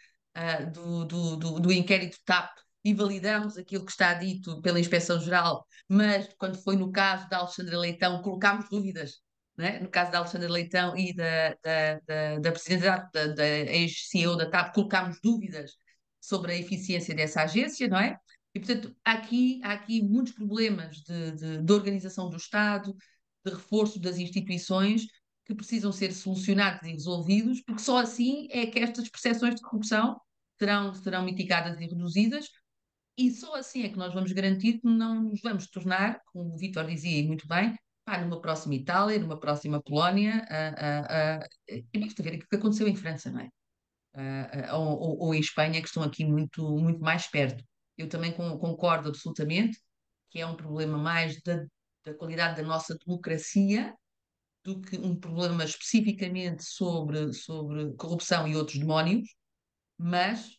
do, do, do, do, inquérito TAP e validamos aquilo que está dito pela Inspeção-Geral, mas quando foi no caso da Alexandra Leitão, colocámos dúvidas. É? No caso da Alexandra Leitão e da, da, da, da Presidente da, da ex-CEO da TAP, colocámos dúvidas sobre a eficiência dessa agência, não é? E, portanto, há aqui, há aqui muitos problemas de, de, de organização do Estado, de reforço das instituições, que precisam ser solucionados e resolvidos, porque só assim é que estas percepções de corrupção serão, serão mitigadas e reduzidas, e só assim é que nós vamos garantir que não nos vamos tornar, como o Vítor dizia muito bem, pá, numa próxima Itália, numa próxima Polónia, uh, uh, uh, ver o que aconteceu em França, não é? Uh, ou, ou, ou, em Espanha, que estão aqui muito, muito mais perto. Eu também concordo absolutamente que é um problema mais da, da qualidade da nossa democracia do que um problema especificamente sobre, sobre corrupção e outros demónios, mas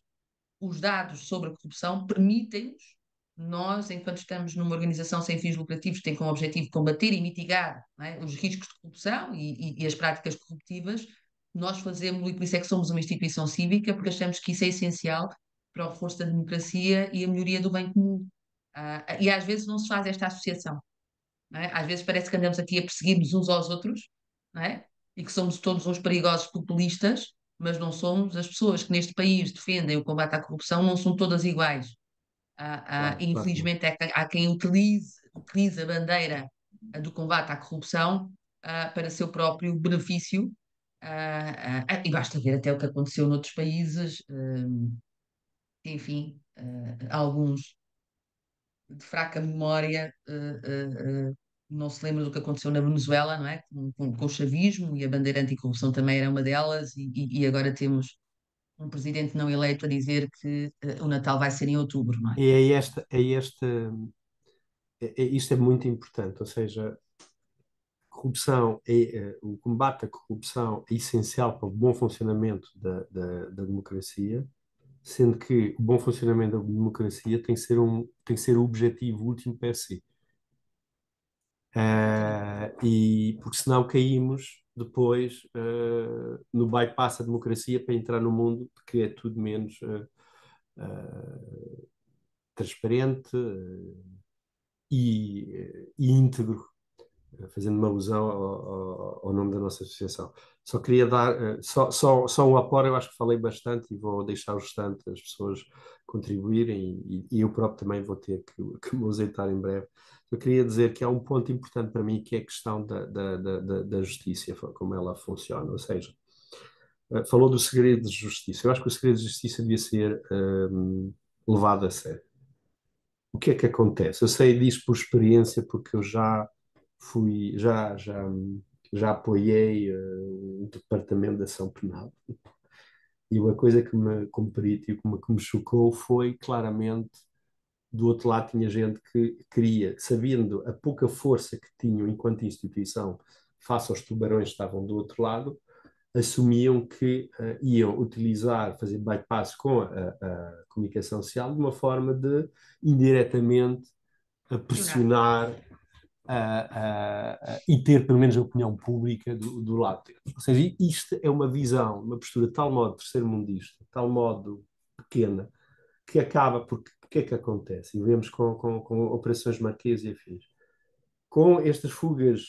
os dados sobre a corrupção permitem-nos, nós, enquanto estamos numa organização sem fins lucrativos que tem como objetivo combater e mitigar é, os riscos de corrupção e, e, e, as práticas corruptivas, nós fazemos, e por isso é que somos uma instituição cívica, porque achamos que isso é essencial para o reforço da democracia e a melhoria do bem comum. Uh, e às vezes não se faz esta associação. É? Às vezes parece que andamos aqui a perseguir-nos uns aos outros é? e que somos todos uns perigosos populistas, mas não somos. As pessoas que neste país defendem o combate à corrupção não são todas iguais. Há, há, claro, infelizmente, claro. há, há, quem utilize, utilize a bandeira do combate à corrupção uh, para seu próprio benefício. Uh, uh, e basta ver até o que aconteceu noutros países, enfim, alguns de fraca memória uh, uh, não se lembra do que aconteceu na Venezuela, não é? Com, com, com o chavismo e a bandeira anticorrupção também era uma delas, e, e, agora temos um presidente não eleito a dizer que o Natal vai ser em outubro, não é? E é este, é este é, é, isto é muito importante, ou seja, corrupção é, o combate à corrupção é essencial para o bom funcionamento da, da, da democracia sendo que o bom funcionamento da democracia tem que ser, um, tem que ser o objetivo último per si. Uh, e porque senão caímos depois uh, no bypass da democracia para entrar no mundo que é tudo menos uh, transparente e, e íntegro fazendo uma alusão ao, ao, nome da nossa associação. Só queria dar, eh, só, só, só um apoio, eu acho que falei bastante e vou deixar o restante as pessoas contribuírem e, e eu próprio também vou ter que, que me ausentar em breve. Eu queria dizer que há um ponto importante para mim que é a questão da, da, da, da justiça, como ela funciona, ou seja, eh, falou do segredo de justiça. Eu acho que o segredo de justiça devia ser um, levado a sério. O que é que acontece? Eu sei disso por experiência, porque eu já fui, já, já, já apoiei uh, o Departamento de Ação Penal. E uma coisa que me, como perito, que me, chocou foi claramente do outro lado tinha gente que queria, sabendo a pouca força que tinham enquanto instituição face aos tubarões que estavam do outro lado, assumiam que uh, iam utilizar, fazer bypass com a, a, comunicação social de uma forma de indiretamente pressionar e ter pelo menos a opinião pública do, do lado deles. Ou seja, isto é uma visão, uma postura de tal modo terceiro-mundista, tal modo pequena, que acaba porque o que é que acontece? E vemos com, com, com operações Marquês e afins. Com estas fugas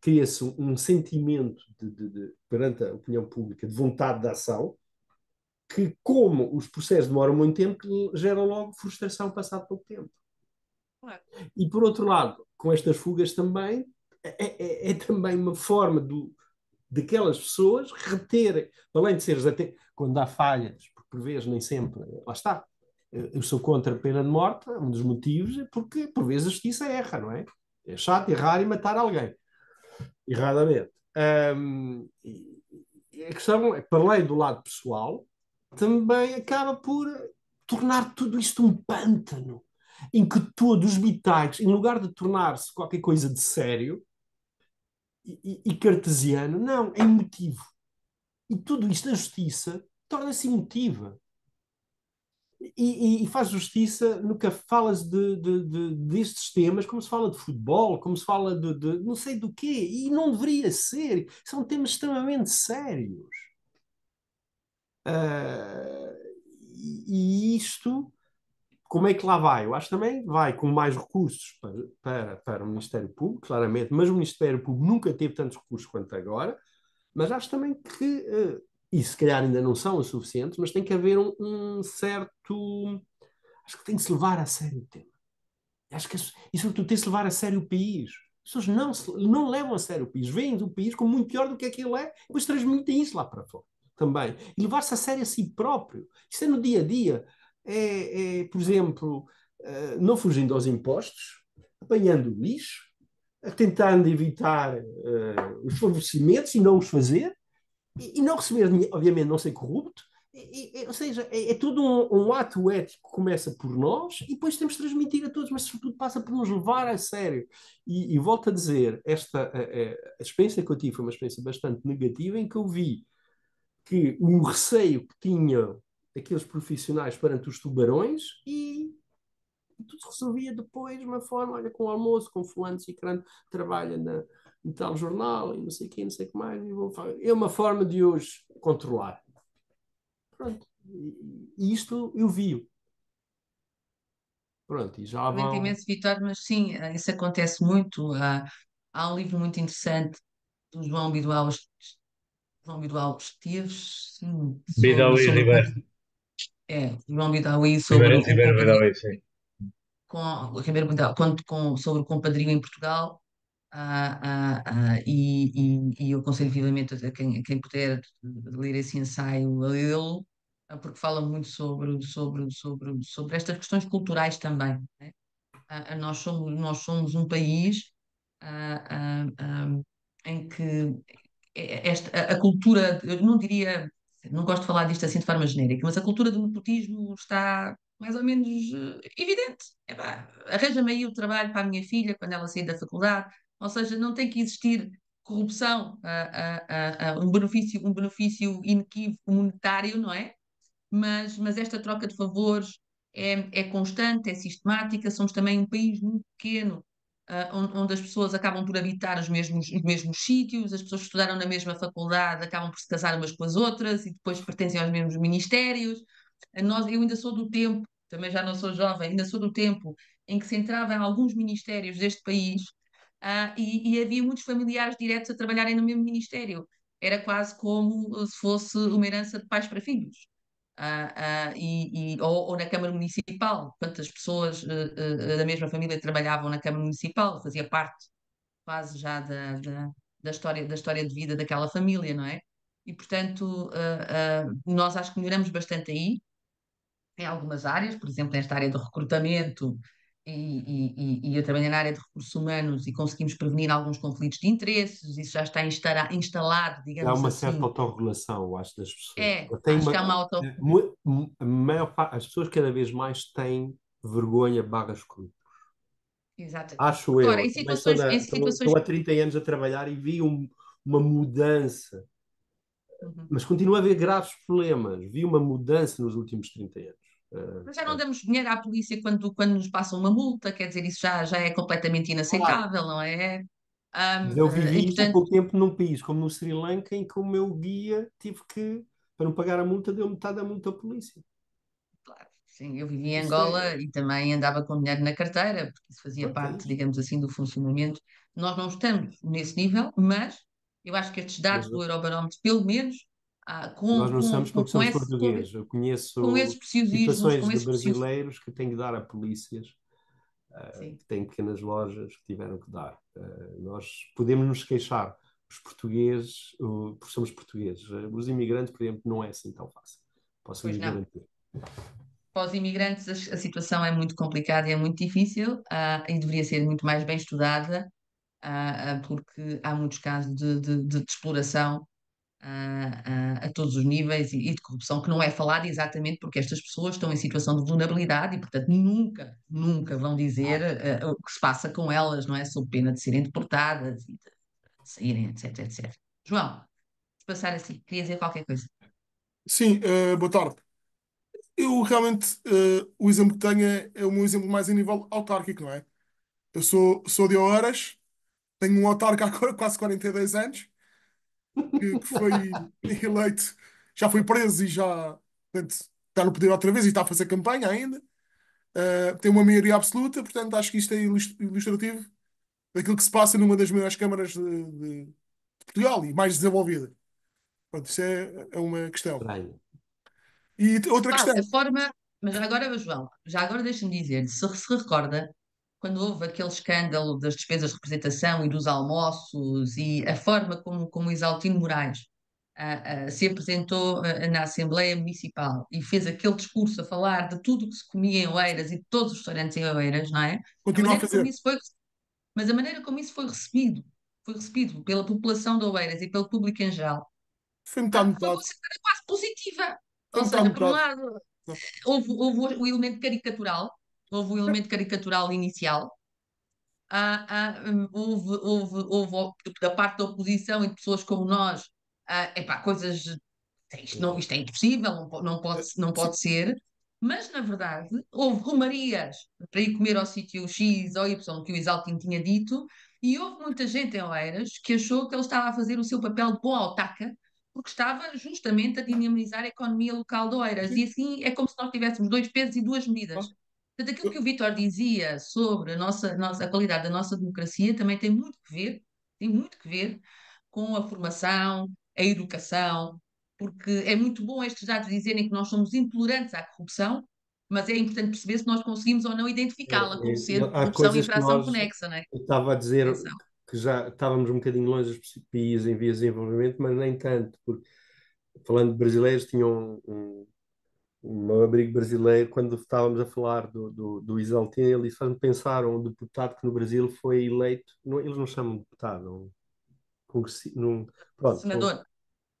cria-se um, um, sentimento de, de, de, perante a opinião pública de vontade de ação que, como os processos demoram muito tempo, geram logo frustração passado pouco tempo. E por outro lado, com estas fugas também, é, é, é também uma forma do, daquelas pessoas reterem, além de seres até quando há falhas, porque por vezes nem sempre, lá está. Eu sou contra a pena de morte, um dos motivos é porque por vezes a justiça erra, não é? É chato errar e matar alguém, erradamente. Um, e a questão é para além do lado pessoal, também acaba por tornar tudo isto um pântano, em que todos os bitaites, em lugar de tornar-se qualquer coisa de sério e, e, cartesiano, não, é emotivo. E tudo isto, a justiça, torna-se emotiva. E, e, faz justiça no que falas de, de, de, destes temas, como se fala de futebol, como se fala de, de, não sei do quê, e não deveria ser. São temas extremamente sérios. Uh, e isto, como é que lá vai? Eu acho que também vai com mais recursos para, para, para o Ministério Público, claramente, mas o Ministério Público nunca teve tantos recursos quanto agora. Mas acho também que uh, e se calhar ainda não são o suficientes, mas tem que haver um, um certo. Acho que tem que se levar a sério o tema. Acho que, e sobretudo, tem que se levar a sério o país. As pessoas não, se, não levam a sério o país, veem o país como muito pior do que aquilo é, depois transmitem isso lá para fora também. E levar-se a sério a si próprio. Isso é no dia a dia. É, é por exemplo, uh, não fugindo aos impostos, apanhando lixo, tentando evitar uh, os favorecimentos e não os fazer, e, e não receber dinheiro, obviamente não ser corrupto, e, e, ou seja, é, é tudo um, um, ato ético que começa por nós e depois temos de transmitir a todos, mas sobretudo passa por nos levar a sério. E, e volto a dizer, esta a, a, experiência que eu tive foi uma experiência bastante negativa em que eu vi que o receio que tinham aqueles profissionais perante os tubarões e, tudo se resolvia depois de uma forma, olha, com o almoço, com fulano e crânio, trabalha na, em tal jornal e não sei o quê, não sei o que mais. É uma forma de os controlar. Pronto. E, isto eu vi. Pronto, e já vão... imenso, Vitor, mas sim, isso acontece muito. Há, há um livro muito interessante do João Bidual, João Bidual Esteves, sim, Bidawi Ribeiro. É, João Bidawi sobre Ribeiro, Ribeiro, Bidawi, sim. Com, Ribeiro Bidawi, com, sobre o compadrio em Portugal, ah, ah, ah, e, e, e eu aconselho vivamente a quem, a quem puder ler esse ensaio a lê-lo, porque fala muito sobre, sobre, sobre, sobre estas questões culturais também. Né? nós, somos, nós somos um país em que esta, a, a cultura, eu não diria, não gosto de falar disto assim de forma genérica, mas a cultura do nepotismo está mais ou menos uh, evidente. Arranja-me aí o trabalho para a minha filha quando ela sair da faculdade, ou seja, não tem que existir corrupção, um benefício, um benefício inequívoco monetário, não é? Mas, mas esta troca de favores é, é constante, é sistemática. Somos também um país muito pequeno, onde, onde, as pessoas acabam por habitar os mesmos, os mesmos sítios, as pessoas que estudaram na mesma faculdade acabam por se casar umas com as outras e depois pertencem aos mesmos ministérios. Nós, eu ainda sou do tempo, também já não sou jovem, ainda sou do tempo em que se entrava em alguns ministérios deste país uh, e, e, havia muitos familiares diretos a trabalharem no mesmo ministério. Era quase como se fosse uma herança de pais para filhos. Uh, uh, e, e ou, ou, na Câmara Municipal, quantas pessoas da mesma família trabalhavam na Câmara Municipal, fazia parte quase já da, da, da, história, da história de vida daquela família, não é? E, portanto, nós acho que melhoramos bastante aí, em algumas áreas, por exemplo, nesta área do recrutamento e, e, e, eu trabalhei na área de recursos humanos e conseguimos prevenir alguns conflitos de interesses, isso já está instalado, digamos assim. Há uma assim. certa autorregulação, eu acho, das pessoas. É, acho uma, que há uma auto... A maior parte, as pessoas cada vez mais têm vergonha barra escrúpulos. Exato. Acho Agora, eu. Em situações, na, em situações... Estou há 30 anos a trabalhar e vi um, uma mudança. Uhum. Mas continua a haver graves problemas. Vi uma mudança nos últimos 30 anos. Mas já não damos dinheiro à polícia quando, quando nos passam uma multa, quer dizer, isso já, já é completamente inaceitável, claro. não é? Um, eu vivi isso portanto... há pouco tempo num país como no Sri Lanka, em que o meu guia tive que, para não pagar a multa, deu metade da multa à polícia. Claro, sim, eu vivi em Angola é... e também andava com dinheiro na carteira, porque isso fazia parte, digamos assim, do funcionamento. Nós não estamos nesse nível, mas eu acho que estes dados do Eurobarómetro, pelo menos, ah, com, Nós não somos porque somos portugueses. Eu conheço com situações de brasileiros que têm que dar a polícias, uh, que têm pequenas lojas que tiveram que dar. Uh, nós podemos nos queixar, os portugueses, uh, porque somos portugueses. os imigrantes, por exemplo, não é assim tão fácil. Posso lhe garantir. Para os imigrantes, a, a, situação é muito complicada e é muito difícil e deveria ser muito mais bem estudada, porque há muitos casos de, de, de exploração a, a, a todos os níveis e, e de corrupção, que não é falado exatamente porque estas pessoas estão em situação de vulnerabilidade e, portanto, nunca, nunca vão dizer uh, o que se passa com elas, não é? Sob pena de serem deportadas e de saírem, etc, etc. João, se passar assim, queria dizer qualquer coisa. Sim, uh, boa tarde. Eu realmente, uh, o exemplo que tenho é, é o meu exemplo mais a nível autárquico, não é? Eu sou, sou de Oeiras, tenho um autarca há quase 42 anos, que, que foi eleito, já foi preso e já portanto, está no poder outra vez e está a fazer campanha ainda. Uh, tem uma maioria absoluta, portanto acho que isto é ilustrativo daquilo que se passa numa das maiores câmaras de, de, de Portugal e mais desenvolvida. Pronto, isso é, é uma questão. Estranho. E outra ah, questão. A forma, mas agora, João, já agora deixa-me dizer, se se recorda, quando houve aquele escândalo das despesas de representação e dos almoços e a forma como, como Isaltino Moraes uh, uh, se apresentou uh, na Assembleia Municipal e fez aquele discurso a falar de tudo o que se comia em Oeiras e de todos os restaurantes em Oeiras, não é? Continua a, a fazer. Foi, mas a maneira como isso foi recebido, foi recebido pela população de Oeiras e pelo público em geral, foi metade, metade. Quase positiva. Foi Ou seja, por um lado, houve, houve o elemento caricatural, houve o elemento caricatural inicial, ah, ah, hum, houve, houve, houve da parte da oposição e de pessoas como nós, ah, epá, coisas, isto, não, isto é impossível, não, não pode, não pode ser, mas na verdade houve romarias para ir comer ao sítio X ou Y que o Isaltino tinha dito, e houve muita gente em Oeiras que achou que ele estava a fazer o seu papel de bom autaca, porque estava justamente a dinamizar a economia local de Oeiras. E assim é como se nós tivéssemos dois pesos e duas medidas. Portanto, aquilo que o Vitor dizia sobre a, nossa, nossa, a qualidade da nossa democracia também tem muito que ver, tem muito que ver com a formação, a educação, porque é muito bom estes dados dizerem que nós somos intolerantes à corrupção, mas é importante perceber se nós conseguimos ou não identificá-la como ser corrupção e infração conexa, não é? Eu estava a dizer, que já estávamos um bocadinho longe dos países em vias de desenvolvimento, mas nem tanto, porque falando de brasileiros, tinham um, um, um abrigo brasileiro, quando estávamos a falar do, do, do Isaltino, ele faz-me pensar um deputado que no Brasil foi eleito, não, eles não chamam de deputado, um, num, pronto, senador.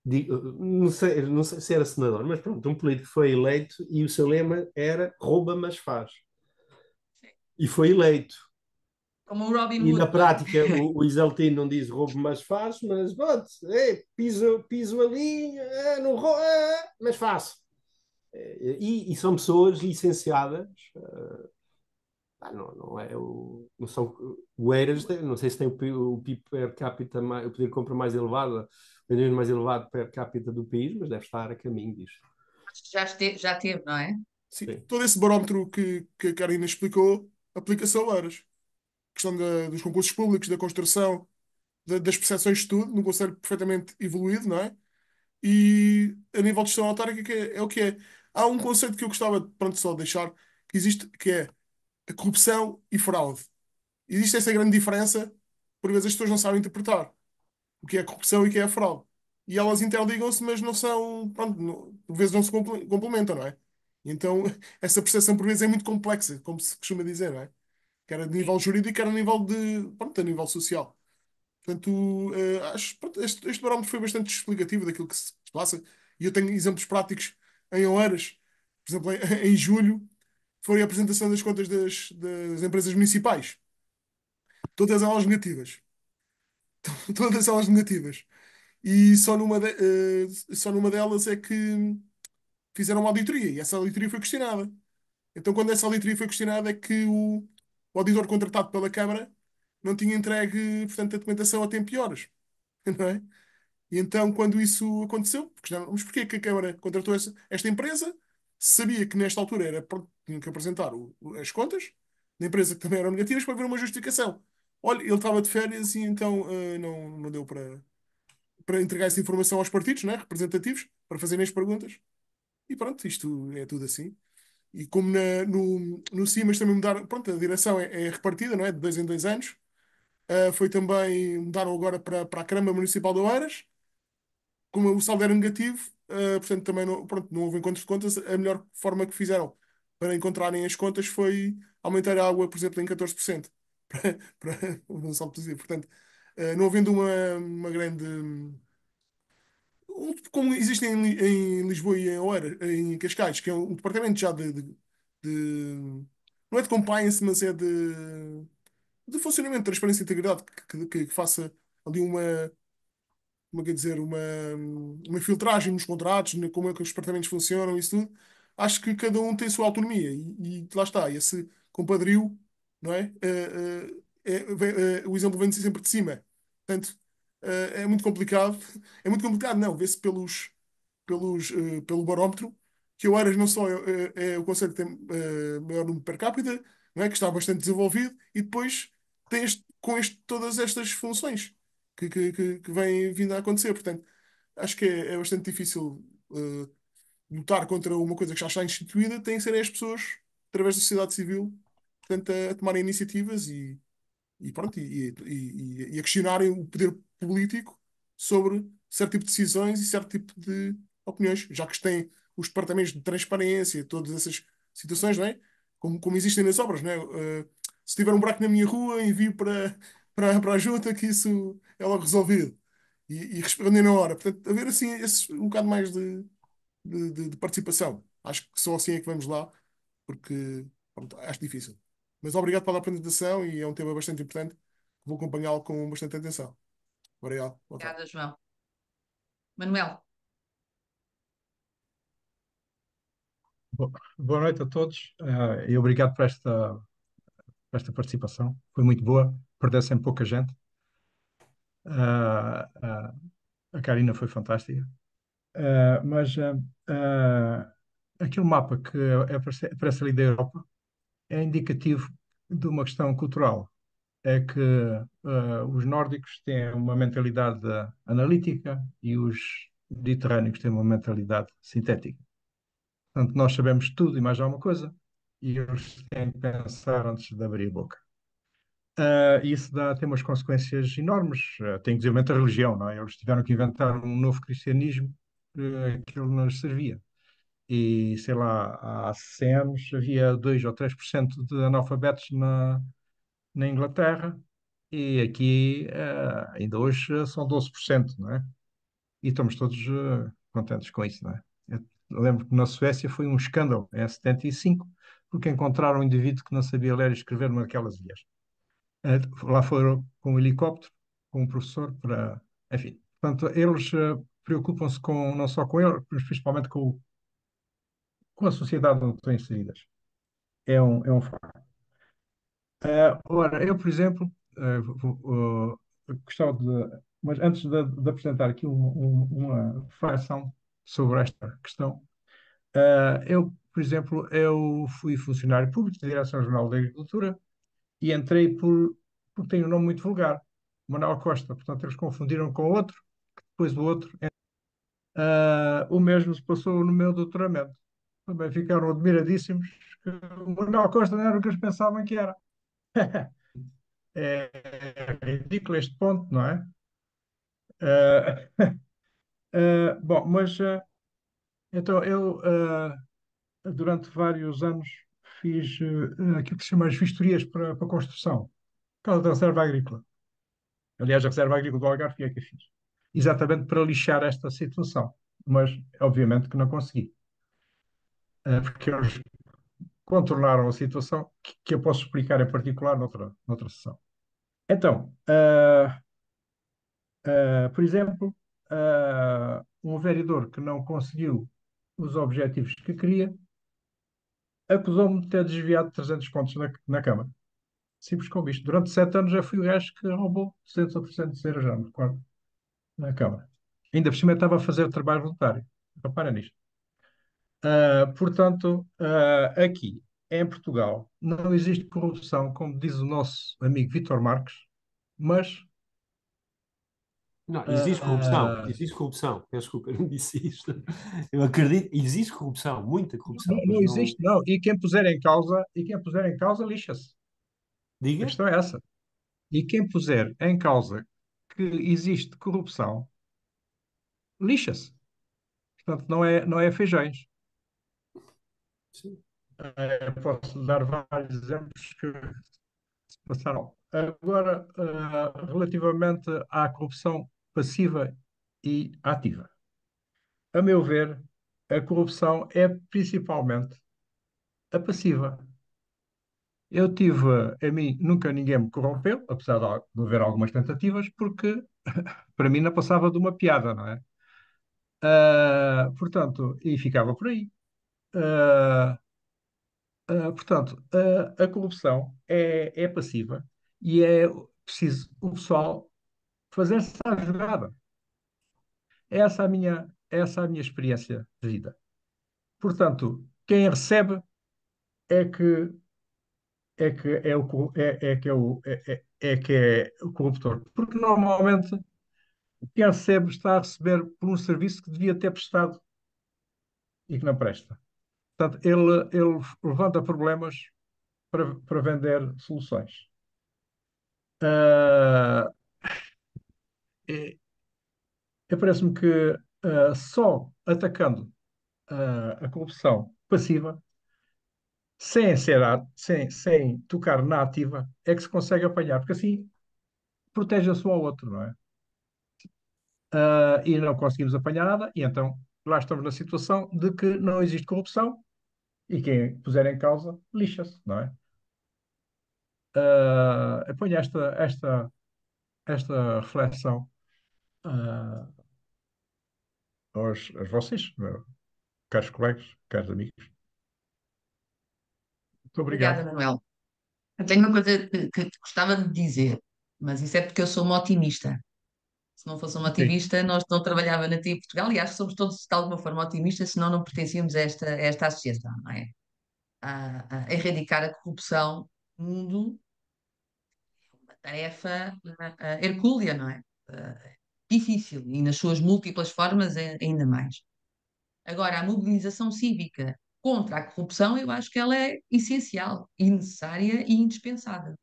Um, não, sei, não sei se era senador, mas pronto, um político foi eleito e o seu lema era rouba, mas faz. E foi eleito. Como o Robin Hood. E na prática o, o Isaltino não diz roubo, mas faz, mas pode, é, piso, piso ali, é, não roubo, é, mas faço. E, e, são pessoas licenciadas. Uh, não, não é o, não são o Eiras, não sei se tem o, o PIB per capita, mais, o poder de compra mais elevado, o dinheiro mais elevado per capita do país, mas deve estar a caminho disso. Já, este, já teve, não é? Sim, Sim. todo esse barómetro que, que a Karina explicou aplica-se a Eiras questão da, dos concursos públicos, da construção, da, das percepções de tudo, num conselho perfeitamente evoluído, não é? E a nível de gestão autárquica é, é o que é. Há um conceito que eu gostava pronto, só de deixar, que existe, que é a corrupção e fraude. Existe essa grande diferença, por vezes as pessoas não sabem interpretar o que é corrupção e o que é a fraude. E elas interligam-se, mas não são, pronto, não, por vezes não se complementam, não é? Então, essa percepção por vezes é muito complexa, como se costuma dizer, não é? quer a nível jurídico, quer a nível de, pronto, a nível social. Portanto, uh, acho pronto, este, este barómetro foi bastante explicativo daquilo que se passa. E eu tenho exemplos práticos em Oeiras. Por exemplo, em, em julho foi a apresentação das contas das, das empresas municipais. Todas elas negativas. Todas elas negativas. E só numa, de, uh, só numa delas é que fizeram uma auditoria. E essa auditoria foi questionada. Então, quando essa auditoria foi questionada, é que o, o auditor contratado pela Câmara não tinha entregue, portanto, a documentação a tempo e horas. Não é? E então, quando isso aconteceu, mas porquê que a Câmara contratou essa, esta empresa? Sabia que nesta altura era tinha que apresentar o, as contas da empresa que também eram negativas para ver uma justificação. Olha, ele estava de férias e então uh, não, não deu para, para entregar essa informação aos partidos, né, representativos, para fazerem as perguntas. E pronto, isto é tudo assim. E como na, no, no CIMAS também mudaram, pronto, a direção é, é, repartida, não é? De dois em dois anos. Uh, foi também, mudaram agora para, para a Câmara Municipal de Oeiras. Como o saldo era negativo, uh, portanto também não, pronto, não houve encontros de contas. A melhor forma que fizeram para encontrarem as contas foi aumentar a água, por exemplo, em 14%. Para, para um saldo. Portanto, uh, não havendo uma, uma grande como existe em, em Lisboa e em Oeiras, em Cascais, que é um departamento já de, de- de- não é de compliance, mas é de, de funcionamento, transparência e integridade, que, que- que faça ali uma, como é que é dizer, uma, uma filtragem nos contratos, como é que os departamentos funcionam, isso tudo. Acho que cada um tem a sua autonomia e, e lá está, esse compadrio, não é? Eh, eh, é- vem- eh, o exemplo vem sempre de cima. Portanto, eh, é muito complicado. É muito complicado, não, vê-se pelos, pelos, eh, pelo barómetro que o Eiras não só é, é- é o conselho que tem eh, maior número per capita, não é? Que está bastante desenvolvido e depois tem este- com este, todas estas funções que, que, que, vêm vindo a acontecer. Portanto, acho que é, é bastante difícil eh, lutar contra uma coisa que já está instituída, tem que serem as pessoas, através da sociedade civil, portanto, a, a tomarem iniciativas e, e pronto, e, e, e- a questionarem o poder político sobre certo tipo de decisões e certo tipo de opiniões, já que têm os departamentos de transparência, todas essas situações, não é? Como, como existem nas obras, não é? Eh, se tiver um buraco na minha rua, envio para, para, para a junta que isso é logo resolvido. E, e respondem na hora. Portanto, haver assim esse, um bocado mais de, de, de- de participação. Acho que só assim é que vamos lá, porque pronto, acho difícil. Mas obrigado pela apresentação e é um tema bastante importante. Vou acompanhá-lo com bastante atenção. Obrigado. Obrigada, João. Manuel, Bo- Boa noite a todos eh, e obrigado por esta, por esta participação. Foi muito boa, perdeu sempre pouca gente. Ah, ah, a Karina foi fantástica. Ah, mas aquele mapa que aparece, aparece ali da Europa é indicativo de uma questão cultural. É que os nórdicos têm uma mentalidade analítica e os mediterrâneos têm uma mentalidade sintética. Portanto, nós sabemos tudo e mais alguma coisa, e eles têm que pensar antes de abrir a boca. Ah, isso dá, tem umas consequências enormes. Ah, tem desenvolvimento da religião, não é? Eles tiveram que inventar um novo cristianismo eh, que ele não lhes servia. E, sei lá, há 100 anos havia 2 ou 3% de analfabetos na, na Inglaterra, e aqui ah, ainda hoje são 12%, não é? E estamos todos eh, contentes com isso, não é? Eu lembro que na Suécia foi um escândalo em 75, porque encontraram um indivíduo que não sabia ler e escrever naquelas vias. Eh, lá foram com um helicóptero, com um professor, para. Enfim, portanto, eles eh, preocupam-se com, não só com ele, mas principalmente com, com a sociedade onde estão inseridas. É um, é um facto. Eh, ora, eu, por exemplo, eh, vou- eh, gostava de. Mas antes de, de apresentar aqui um- um- uma reflexão sobre esta questão, eu, por exemplo, eu fui funcionário público da Direção-Geral da Agricultura e entrei por, porque tem um nome muito vulgar, Manuel Costa. Portanto, eles confundiram com outro, que depois o outro. Eh, o mesmo se passou no meu doutoramento. Também ficaram admiradíssimos que o Manuel Costa não era o que eles pensavam que era. É, é ridículo este ponto, não é? Eh, eh, bom, mas então eu durante vários anos fiz eh, aquilo que se chama as vistorias para, para construção, por causa da reserva agrícola. Aliás, a reserva agrícola do Algarve é que eu fiz, exatamente para lixar esta situação, mas obviamente que não consegui, Eh, porque eles contornaram a situação que, que eu posso explicar em particular noutra, noutra sessão. Então, Uh, por exemplo, uh, um vereador que não conseguiu os objetivos que queria acusou-me de ter desviado 300 pontos na, na Câmara. Simples como isto. Durante sete anos eu fui o gajo que roubou 200 ou 300 euros, já me recordo, na Câmara. Ainda por cima estava a fazer trabalho voluntário. Repara nisto. Uh, portanto, uh, aqui em Portugal não existe corrupção, como diz o nosso amigo Vítor Marques, mas Não, existe corrupção, Ah. existe corrupção. Peço desculpa, eu não disse isto. Eu acredito, existe corrupção, muita corrupção. Não, não existe, não. E quem puser em causa, e quem puser em causa, lixa-se. A Diga? questão é essa. E quem puser em causa que existe corrupção, lixa-se. Portanto, não é, não é feijões. Sim. Eh, posso dar vários exemplos que se passaram. Agora, eh, relativamente à corrupção passiva e ativa. a meu ver, a corrupção é principalmente a passiva. Eu tive, a mim, nunca ninguém me corrompeu, apesar de haver algumas tentativas, porque para mim não passava de uma piada, não é? Ah, portanto, e ficava por aí. Ah, ah, portanto, a, a corrupção é, é passiva e é preciso o pessoal fazer-se à jogada. Essa é a minha, essa é a minha experiência de vida. Portanto, quem recebe é que é que é o é, é que é o é, é, é que é o corruptor, porque normalmente quem recebe está a receber por um serviço que devia ter prestado e que não presta. Portanto, ele ele levanta problemas para, para vender soluções. Ah, e, e parece-me que ah, só atacando ah, a corrupção passiva sem ser, sem, sem tocar na ativa, é que se consegue apanhar, porque assim protege-se um ao outro, não é? Ah, e não conseguimos apanhar nada, e então lá estamos na situação de que não existe corrupção e quem puser em causa lixa-se, não é? Ah, eu ponho esta, esta, esta reflexão ah, aos, aos vocês, meu, caros colegas, caros amigos. Muito Obrigada, obrigado. Manuel. Eu tenho uma coisa que, que gostava de dizer, mas isso é porque eu sou uma otimista. Se não fosse uma Sim, otimista, nós não trabalhava na TI Portugal e acho que somos todos de alguma forma otimistas, senão não pertencíamos a esta, a esta associação, não é? A, a erradicar a corrupção no mundo, uma tarefa ah, ah, hercúlea, não é? Ah, difícil e nas suas múltiplas formas é- ainda mais. Agora, a mobilização cívica contra a corrupção, eu acho que ela é essencial e necessária e indispensável.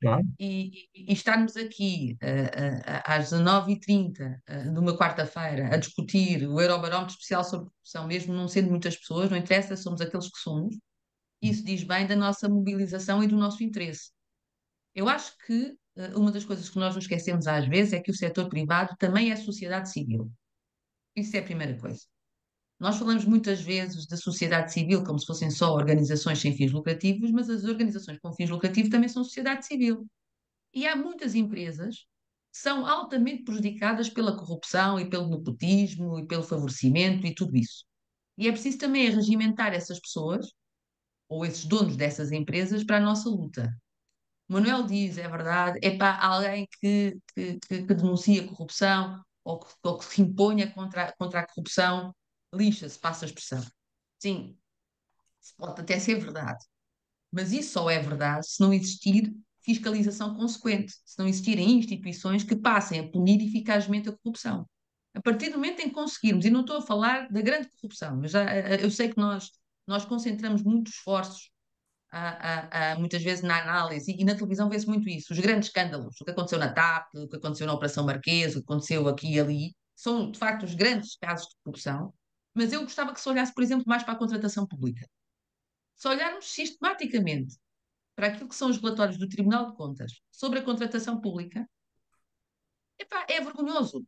claro. E, e- estarmos aqui ah, ah, às 19h30 ah, numa quarta-feira a discutir o Eurobarómetro Especial sobre Corrupção, mesmo não sendo muitas pessoas, não interessa, somos aqueles que somos, isso diz bem da nossa mobilização e do nosso interesse. Eu acho que uma das coisas que nós nos esquecemos às vezes é que o setor privado também é sociedade civil. Isso é a primeira coisa. Nós falamos muitas vezes da sociedade civil como se fossem só organizações sem fins lucrativos, mas as organizações com fins lucrativos também são sociedade civil. E há muitas empresas que são altamente prejudicadas pela corrupção e pelo nepotismo e pelo favorecimento e tudo isso. E é preciso também regimentar essas pessoas, ou esses donos dessas empresas, para a nossa luta. Manuel diz, é verdade, é para alguém que, que, que, denuncia a corrupção ou que, ou que se imponha contra, contra a corrupção, lixa-se, passa a expressão. Sim, pode até ser verdade, mas isso só é verdade se não existir fiscalização consequente, se não existirem instituições que passem a punir eficazmente a corrupção. A partir do momento em que conseguirmos, e não estou a falar da grande corrupção, eu, já, eu sei que nós, nós concentramos muitos esforços muitas vezes na análise, e, e na televisão vê-se muito isso, os grandes escândalos, o que aconteceu na TAP, o que aconteceu na Operação Marquês, o que aconteceu aqui e ali, são de facto os grandes casos de corrupção, mas eu gostava que se olhasse, por exemplo, mais para a contratação pública. Se olharmos sistematicamente para aquilo que são os relatórios do Tribunal de Contas sobre a contratação pública, epá, é vergonhoso.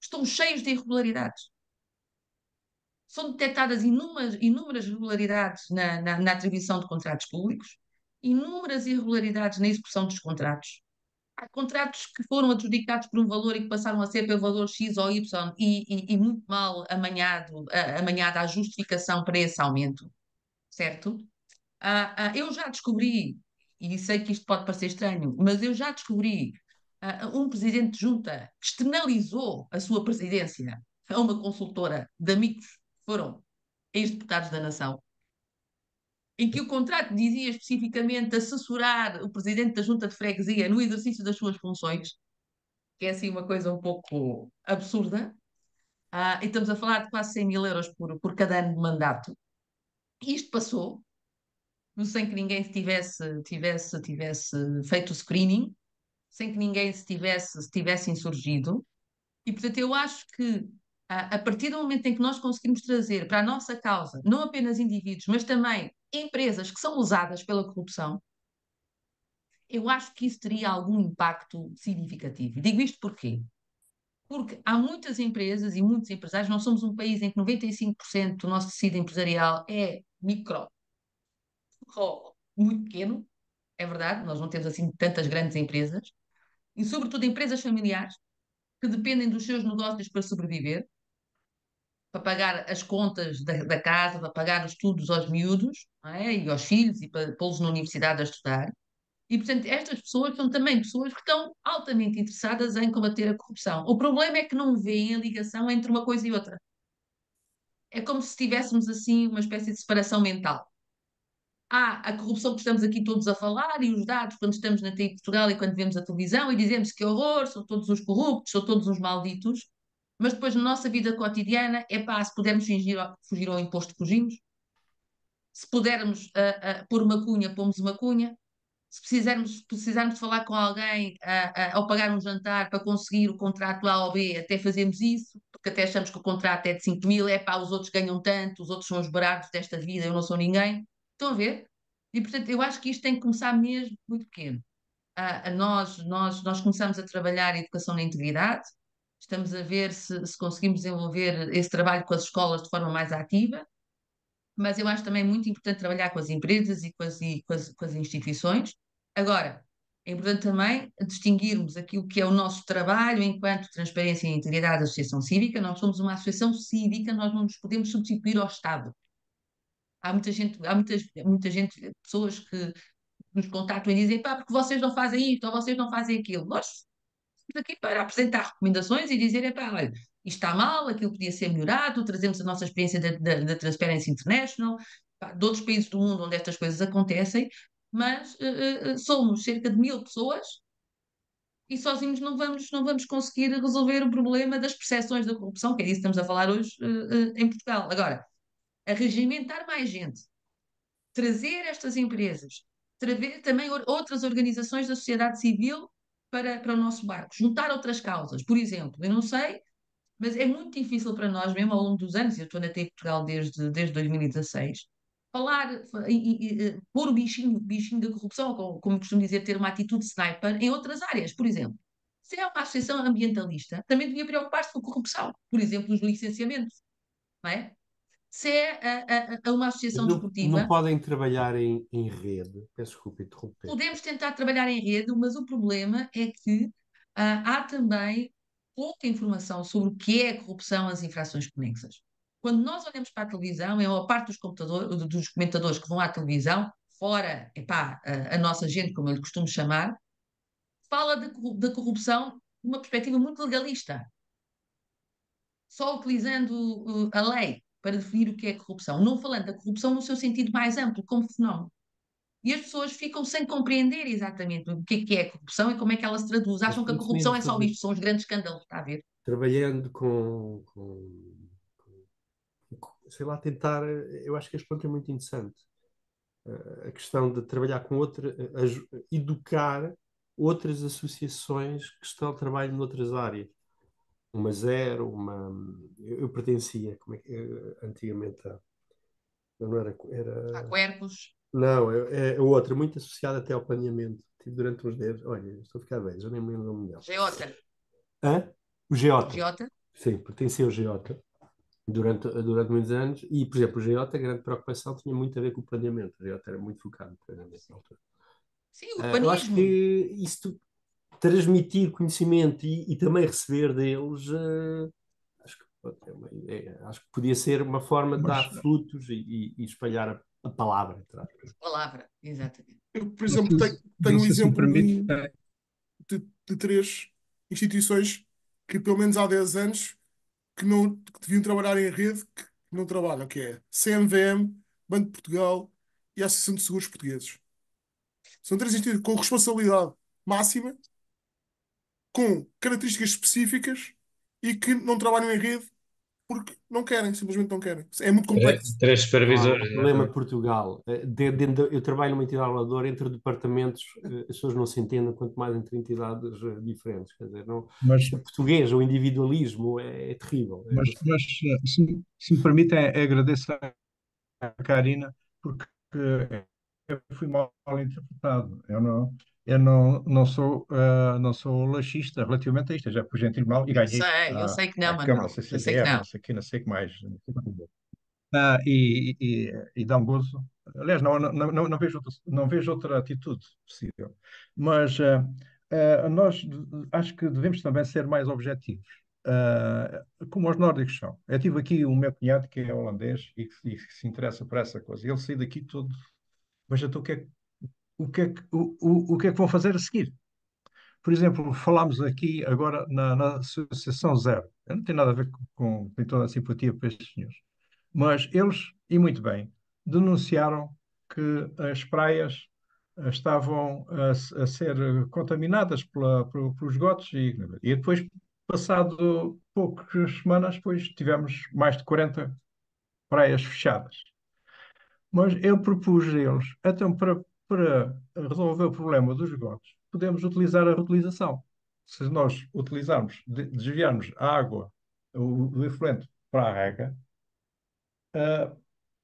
Estão cheios de irregularidades são detectadas inúmeras, inúmeras irregularidades na, na, na atribuição de contratos públicos, inúmeras irregularidades na execução dos contratos. Há contratos que foram adjudicados por um valor e que passaram a ser pelo valor X ou Y e, e, e muito mal amanhado, a- amanhada a justificação para esse aumento, certo? Ah, ah, eu já descobri, e sei que isto pode parecer estranho, mas eu já descobri ah, um presidente de junta que externalizou a sua presidência a uma consultora de amigos foram ex-deputados da nação, em que o contrato dizia especificamente assessorar o presidente da junta de freguesia no exercício das suas funções, que é assim uma coisa um pouco absurda. Ah, e estamos a falar de quase 100 mil euros por, por cada ano de mandato. Isto passou, sem que ninguém se tivesse, tivesse, tivesse feito o screening, sem que ninguém se tivesse, se tivesse insurgido. E, portanto, eu acho que a, partir do momento em que nós conseguimos trazer para a nossa causa, não apenas indivíduos, mas também empresas que são usadas pela corrupção, eu acho que isso teria algum impacto significativo. Digo isto porquê? Porque há muitas empresas e muitos empresários, nós somos um país em que 95% do nosso tecido empresarial é micro, muito pequeno, é verdade, nós não temos assim tantas grandes empresas, e sobretudo empresas familiares que dependem dos seus negócios para sobreviver, para pagar as contas da, da casa, para pagar os estudos aos miúdos é? e aos filhos e para pô-los na universidade a estudar. E, portanto, estas pessoas são também pessoas que estão altamente interessadas em combater a corrupção. O problema é que não veem a ligação entre uma coisa e outra. É como se tivéssemos, assim, uma espécie de separação mental. Há a corrupção que estamos aqui todos a falar e os dados quando estamos na TI Portugal e quando vemos a televisão e dizemos que horror, são todos os corruptos, são todos os malditos, mas depois na nossa vida cotidiana, é pá, se pudermos fingir, fugir ao imposto, fugimos. Se pudermos uh, uh, pôr uma cunha, pomos uma cunha se precisarmos, precisarmos falar com alguém uh, ao pagar um jantar para conseguir o contrato A ou B, até fazemos isso, porque até achamos que o contrato é de 5 mil, é pá, os outros ganham tanto, os outros são os baratos desta vida, eu não sou ninguém. Estão a ver? E portanto, eu acho que isto tem que começar mesmo muito pequeno. Nós, nós, nós começamos a trabalhar a educação na integridade, estamos a ver se, se conseguimos desenvolver esse trabalho com as escolas de forma mais ativa mas eu acho também muito importante trabalhar com as empresas e com as, e com as, com as instituições. Agora, é importante também distinguirmos aquilo que é o nosso trabalho enquanto transparência e integridade da associação cívica. Nós somos uma associação cívica, nós não nos podemos substituir ao Estado. Há muita gente, há muitas, muita gente, pessoas que nos contatam e dizem, pá, porque vocês não fazem isto ou vocês não fazem aquilo. Nós aqui para apresentar recomendações e dizer, pá, olha, está mal, aquilo podia ser melhorado, trazemos a nossa experiência da, da, da Transparency International, de outros países do mundo onde estas coisas acontecem, mas uh, uh, somos cerca de mil pessoas e sozinhos não vamos, não vamos conseguir resolver o problema das percepções da corrupção, que é disso que estamos a falar hoje uh, em Portugal. Agora, arregimentar mais gente, trazer estas empresas, trazer também outras organizações da sociedade civil para, para o nosso barco, juntar outras causas. Por exemplo, eu não sei mas é muito difícil para nós, mesmo ao longo dos anos, eu estou na TI Portugal desde, desde 2016, falar e, e, e pôr o bichinho, bichinho da corrupção, como, como costumo dizer, ter uma atitude sniper em outras áreas. Por exemplo, se é uma associação ambientalista, também devia preocupar-se com a corrupção, por exemplo, os licenciamentos. Não é? Se é a, a, uma associação não, desportiva. Não podem trabalhar em, em rede. Peço desculpa interromper. Podemos tentar trabalhar em rede, mas o problema é que uh, há também pouca informação sobre o que é a corrupção, as infrações conexas. Quando nós olhamos para a televisão, é a parte dos, dos comentadores que vão à televisão, fora epá, a, a nossa gente, como eu lhe costumo chamar, fala da corrupção de uma perspectiva muito legalista. Só utilizando uh, a lei para definir o que é corrupção, não falando da corrupção no seu sentido mais amplo, como fenómeno. E as pessoas ficam sem compreender exatamente o que é, que é corrupção e como é que ela se traduz. Acham que a corrupção é só isto, são os grandes escândalos, está a ver? Trabalhando com, com, com sei lá, tentar. Eu acho que este ponto é muito interessante. A questão de trabalhar com outra. educar outras associações que estão a trabalhar noutras áreas. Uma zero, uma. Eu, eu pertencia, como é que antigamente. não era. era... A Quercus. Não, é, é outra, muito associada até ao planeamento. Tive durante uns dias, olha, estou a ficar bem, já nem me lembro o nome dela. Geota. Hã? O Geota. Geota? Sim, pertencia ao Geota durante, durante muitos anos. E, por exemplo, o Geota, a grande preocupação tinha muito a ver com o planeamento. O Geota era muito focado no planeamento na altura. Sim, o uh, Eu acho que isso transmitir conhecimento e, e também receber deles, uh, acho, que, é, acho que podia ser uma forma de Mas, dar frutos e, e, espalhar a a palavra. A palavra, exatamente. Eu, por exemplo, tenho, tenho um exemplo de, de, de, três instituições que pelo menos há 10 anos que, não, que deviam trabalhar em rede, que não trabalham, que é CMVM, Banco de Portugal e a Associação de Seguros Portugueses. São três instituições com responsabilidade máxima, com características específicas e que não trabalham em rede porque não querem, simplesmente não querem. É muito complexo. Três supervisores. Ah, o problema de Portugal. Eh, eu trabalho numa entidade reguladora, entre departamentos eh, as pessoas não se entendem, quanto mais entre entidades eh, diferentes. Quer dizer, não, mas, o português, o individualismo é, é terrível. É mas, mas se, se, me permitem, agradeço à Karina, porque eu fui mal interpretado. Eu não, Eu não, não sou, ah, não sou laxista relativamente a isto. Já fui gente mal e ganhei Sei, eu a, sei que não, Câmara, se Eu sei que CDF, não. o que, não sei o que mais. Ah, e, e, e dá um gozo. Aliás, não, não, não, não vejo outra, não vejo outra atitude possível. Mas ah, ah, nós acho que devemos também ser mais objetivos, Ah, como os nórdicos são. Eu tive aqui um meu cunhado que é holandês e que, e que se interessa por essa coisa. Ele saiu daqui todo. Mas então o que é, que- o que é que, o, o, o que é que vão fazer a seguir? Por exemplo, falámos aqui agora na, na Associação Zero. Eu não tenho nada a ver com, com toda a simpatia para estes senhores. Mas eles, e muito bem, denunciaram que as praias eh, estavam a, a ser contaminadas pela, por esgotos e, e depois, passado poucas semanas, depois tivemos mais de 40 praias fechadas. Mas eu propus a eles, então, para, para resolver o problema dos esgotos, podemos utilizar a reutilização. Se nós utilizarmos, de- desviarmos a água, o, o efluente para a rega, ah,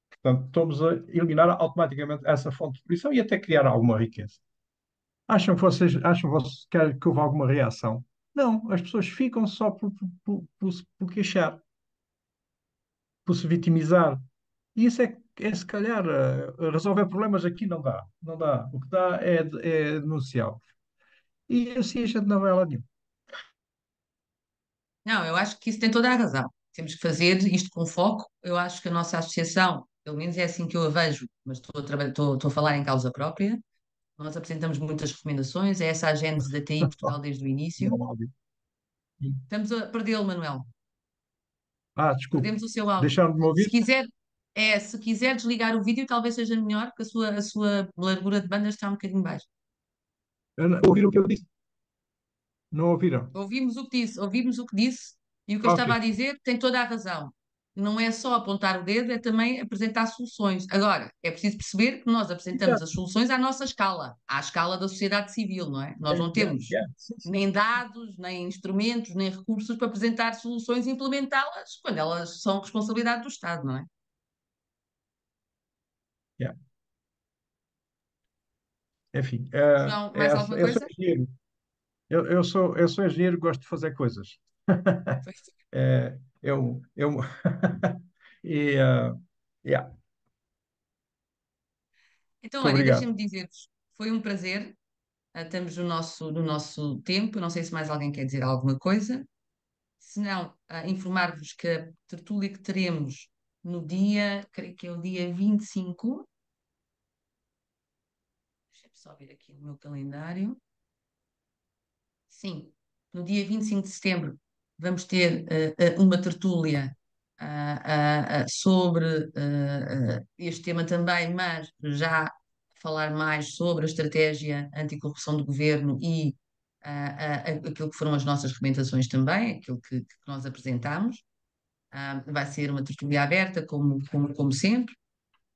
portanto, estamos a eliminar automaticamente essa fonte de poluição e até criar alguma riqueza. Acham que vocês, acham vocês que, que houve alguma reação? Não, as pessoas ficam só por, por, por, por por queixar, por se vitimizar. E isso é, é se calhar, eh, resolver problemas aqui não dá. Não dá. O que dá é, é denunciá-los. E assim a gente não vai lá nenhum. Não, eu acho que isso tem toda a razão. Temos que fazer isto com foco. Eu acho que a nossa associação, pelo menos é assim que eu a vejo, mas estou a, traba- estou, estou a falar em causa própria. Nós apresentamos muitas recomendações, é essa a gênese da TI Portugal desde o início. Estamos a perdê-lo, Manuel. Ah, desculpe. Perdemos o seu áudio. Deixaram de me Se ouvir? quiser, é, se quiser desligar o vídeo, talvez seja melhor, porque a sua, a sua largura de banda está um bocadinho baixa. Eu Ouviram o que eu disse? Não ouviram? Ouvimos o que disse, ouvimos o que disse, e o que eu Ok. estava a dizer tem toda a razão. Não é só apontar o dedo, é também apresentar soluções. Agora, é preciso perceber que nós apresentamos as soluções à nossa escala, à escala da sociedade civil, não é? Nós não temos Yeah, sim, sim. nem dados, nem instrumentos, nem recursos para apresentar soluções e implementá-las quando elas são responsabilidade do Estado, não é? Yeah. Enfim, eh, João, mais é- alguma eu sou coisa? engenheiro. Eu, eu sou, eu sou engenheiro e gosto de fazer coisas. É, eu, eu, e, eh, yeah, Então, muito olha, obrigado. deixem-me dizer-vos, foi um prazer. Ah, Estamos no nosso, no nosso tempo. Não sei se mais alguém quer dizer alguma coisa. Se não, ah, informar-vos que a tertúlia que teremos no dia, creio que é o dia 25. Deixa-me só ver aqui no meu calendário. Sim, no dia 25 de setembro vamos ter ah, uma tertúlia ah, ah, sobre ah, este tema também, mas já falar mais sobre a estratégia anticorrupção do governo e aquilo que foram as nossas recomendações também, aquilo que, que nós apresentamos. Vai ser uma tertúlia aberta, como, como, como sempre.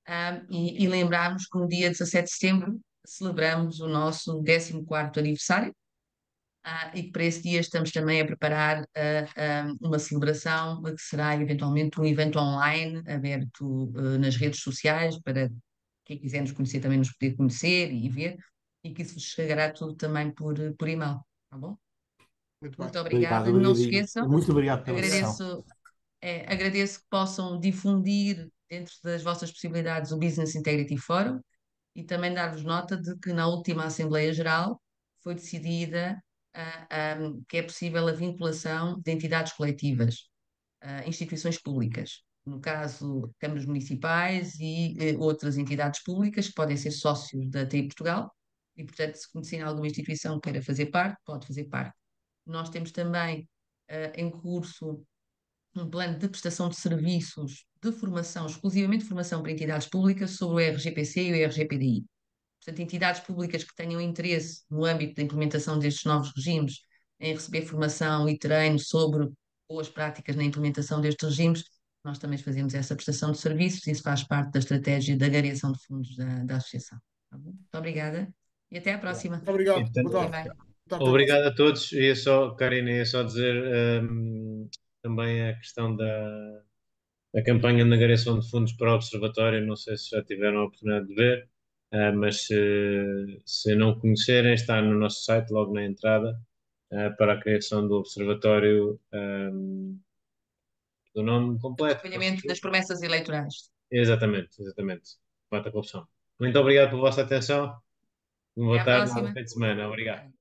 Ah, e, e lembrarmos que no dia 17 de setembro celebramos o nosso 14º aniversário ah, e que para esse dia estamos também a preparar ah, ah, uma celebração que será eventualmente um evento online aberto ah, nas redes sociais para quem quiser nos conhecer também nos poder conhecer e ver e que isso vos chegará tudo também por, por e-mail, tá bom? Muito. Muito obrigada, Obrigado, não se esqueçam, Muito obrigado pela sessão. É, agradeço que possam difundir dentro das vossas possibilidades o Business Integrity Forum e também dar-vos nota de que na última Assembleia Geral foi decidida ah, ah, que é possível a vinculação de entidades coletivas, ah, instituições públicas, no caso, câmaras municipais e eh, outras entidades públicas que podem ser sócios da TI Portugal e, portanto, se conhecerem alguma instituição que queira fazer parte, pode fazer parte. Nós temos também em curso um plano de prestação de serviços de formação, exclusivamente formação para entidades públicas sobre o RGPC e o RGPDI. Portanto, entidades públicas que tenham interesse no âmbito da implementação destes novos regimes, em receber formação e treino sobre boas práticas na implementação destes regimes, nós também fazemos essa prestação de serviços e isso faz parte da estratégia da gareação de fundos da, da associação. Tá bom? Muito obrigada e até à próxima. Muito obrigado. Boa tarde. Obrigado a todos. Ia só, Karina, ia só dizer hum, também a questão da, da campanha de negareação de fundos para o Observatório. Não sei se já tiveram a oportunidade de ver. Uh, mas se, se não conhecerem, está no nosso site, logo na entrada, uh, para a criação do Observatório um, do nome completo. Acompanhamento das promessas eleitorais. Exatamente, exatamente. Bata a corrupção. Muito obrigado pela vossa atenção. Uma boa tarde, fim de semana. Obrigado.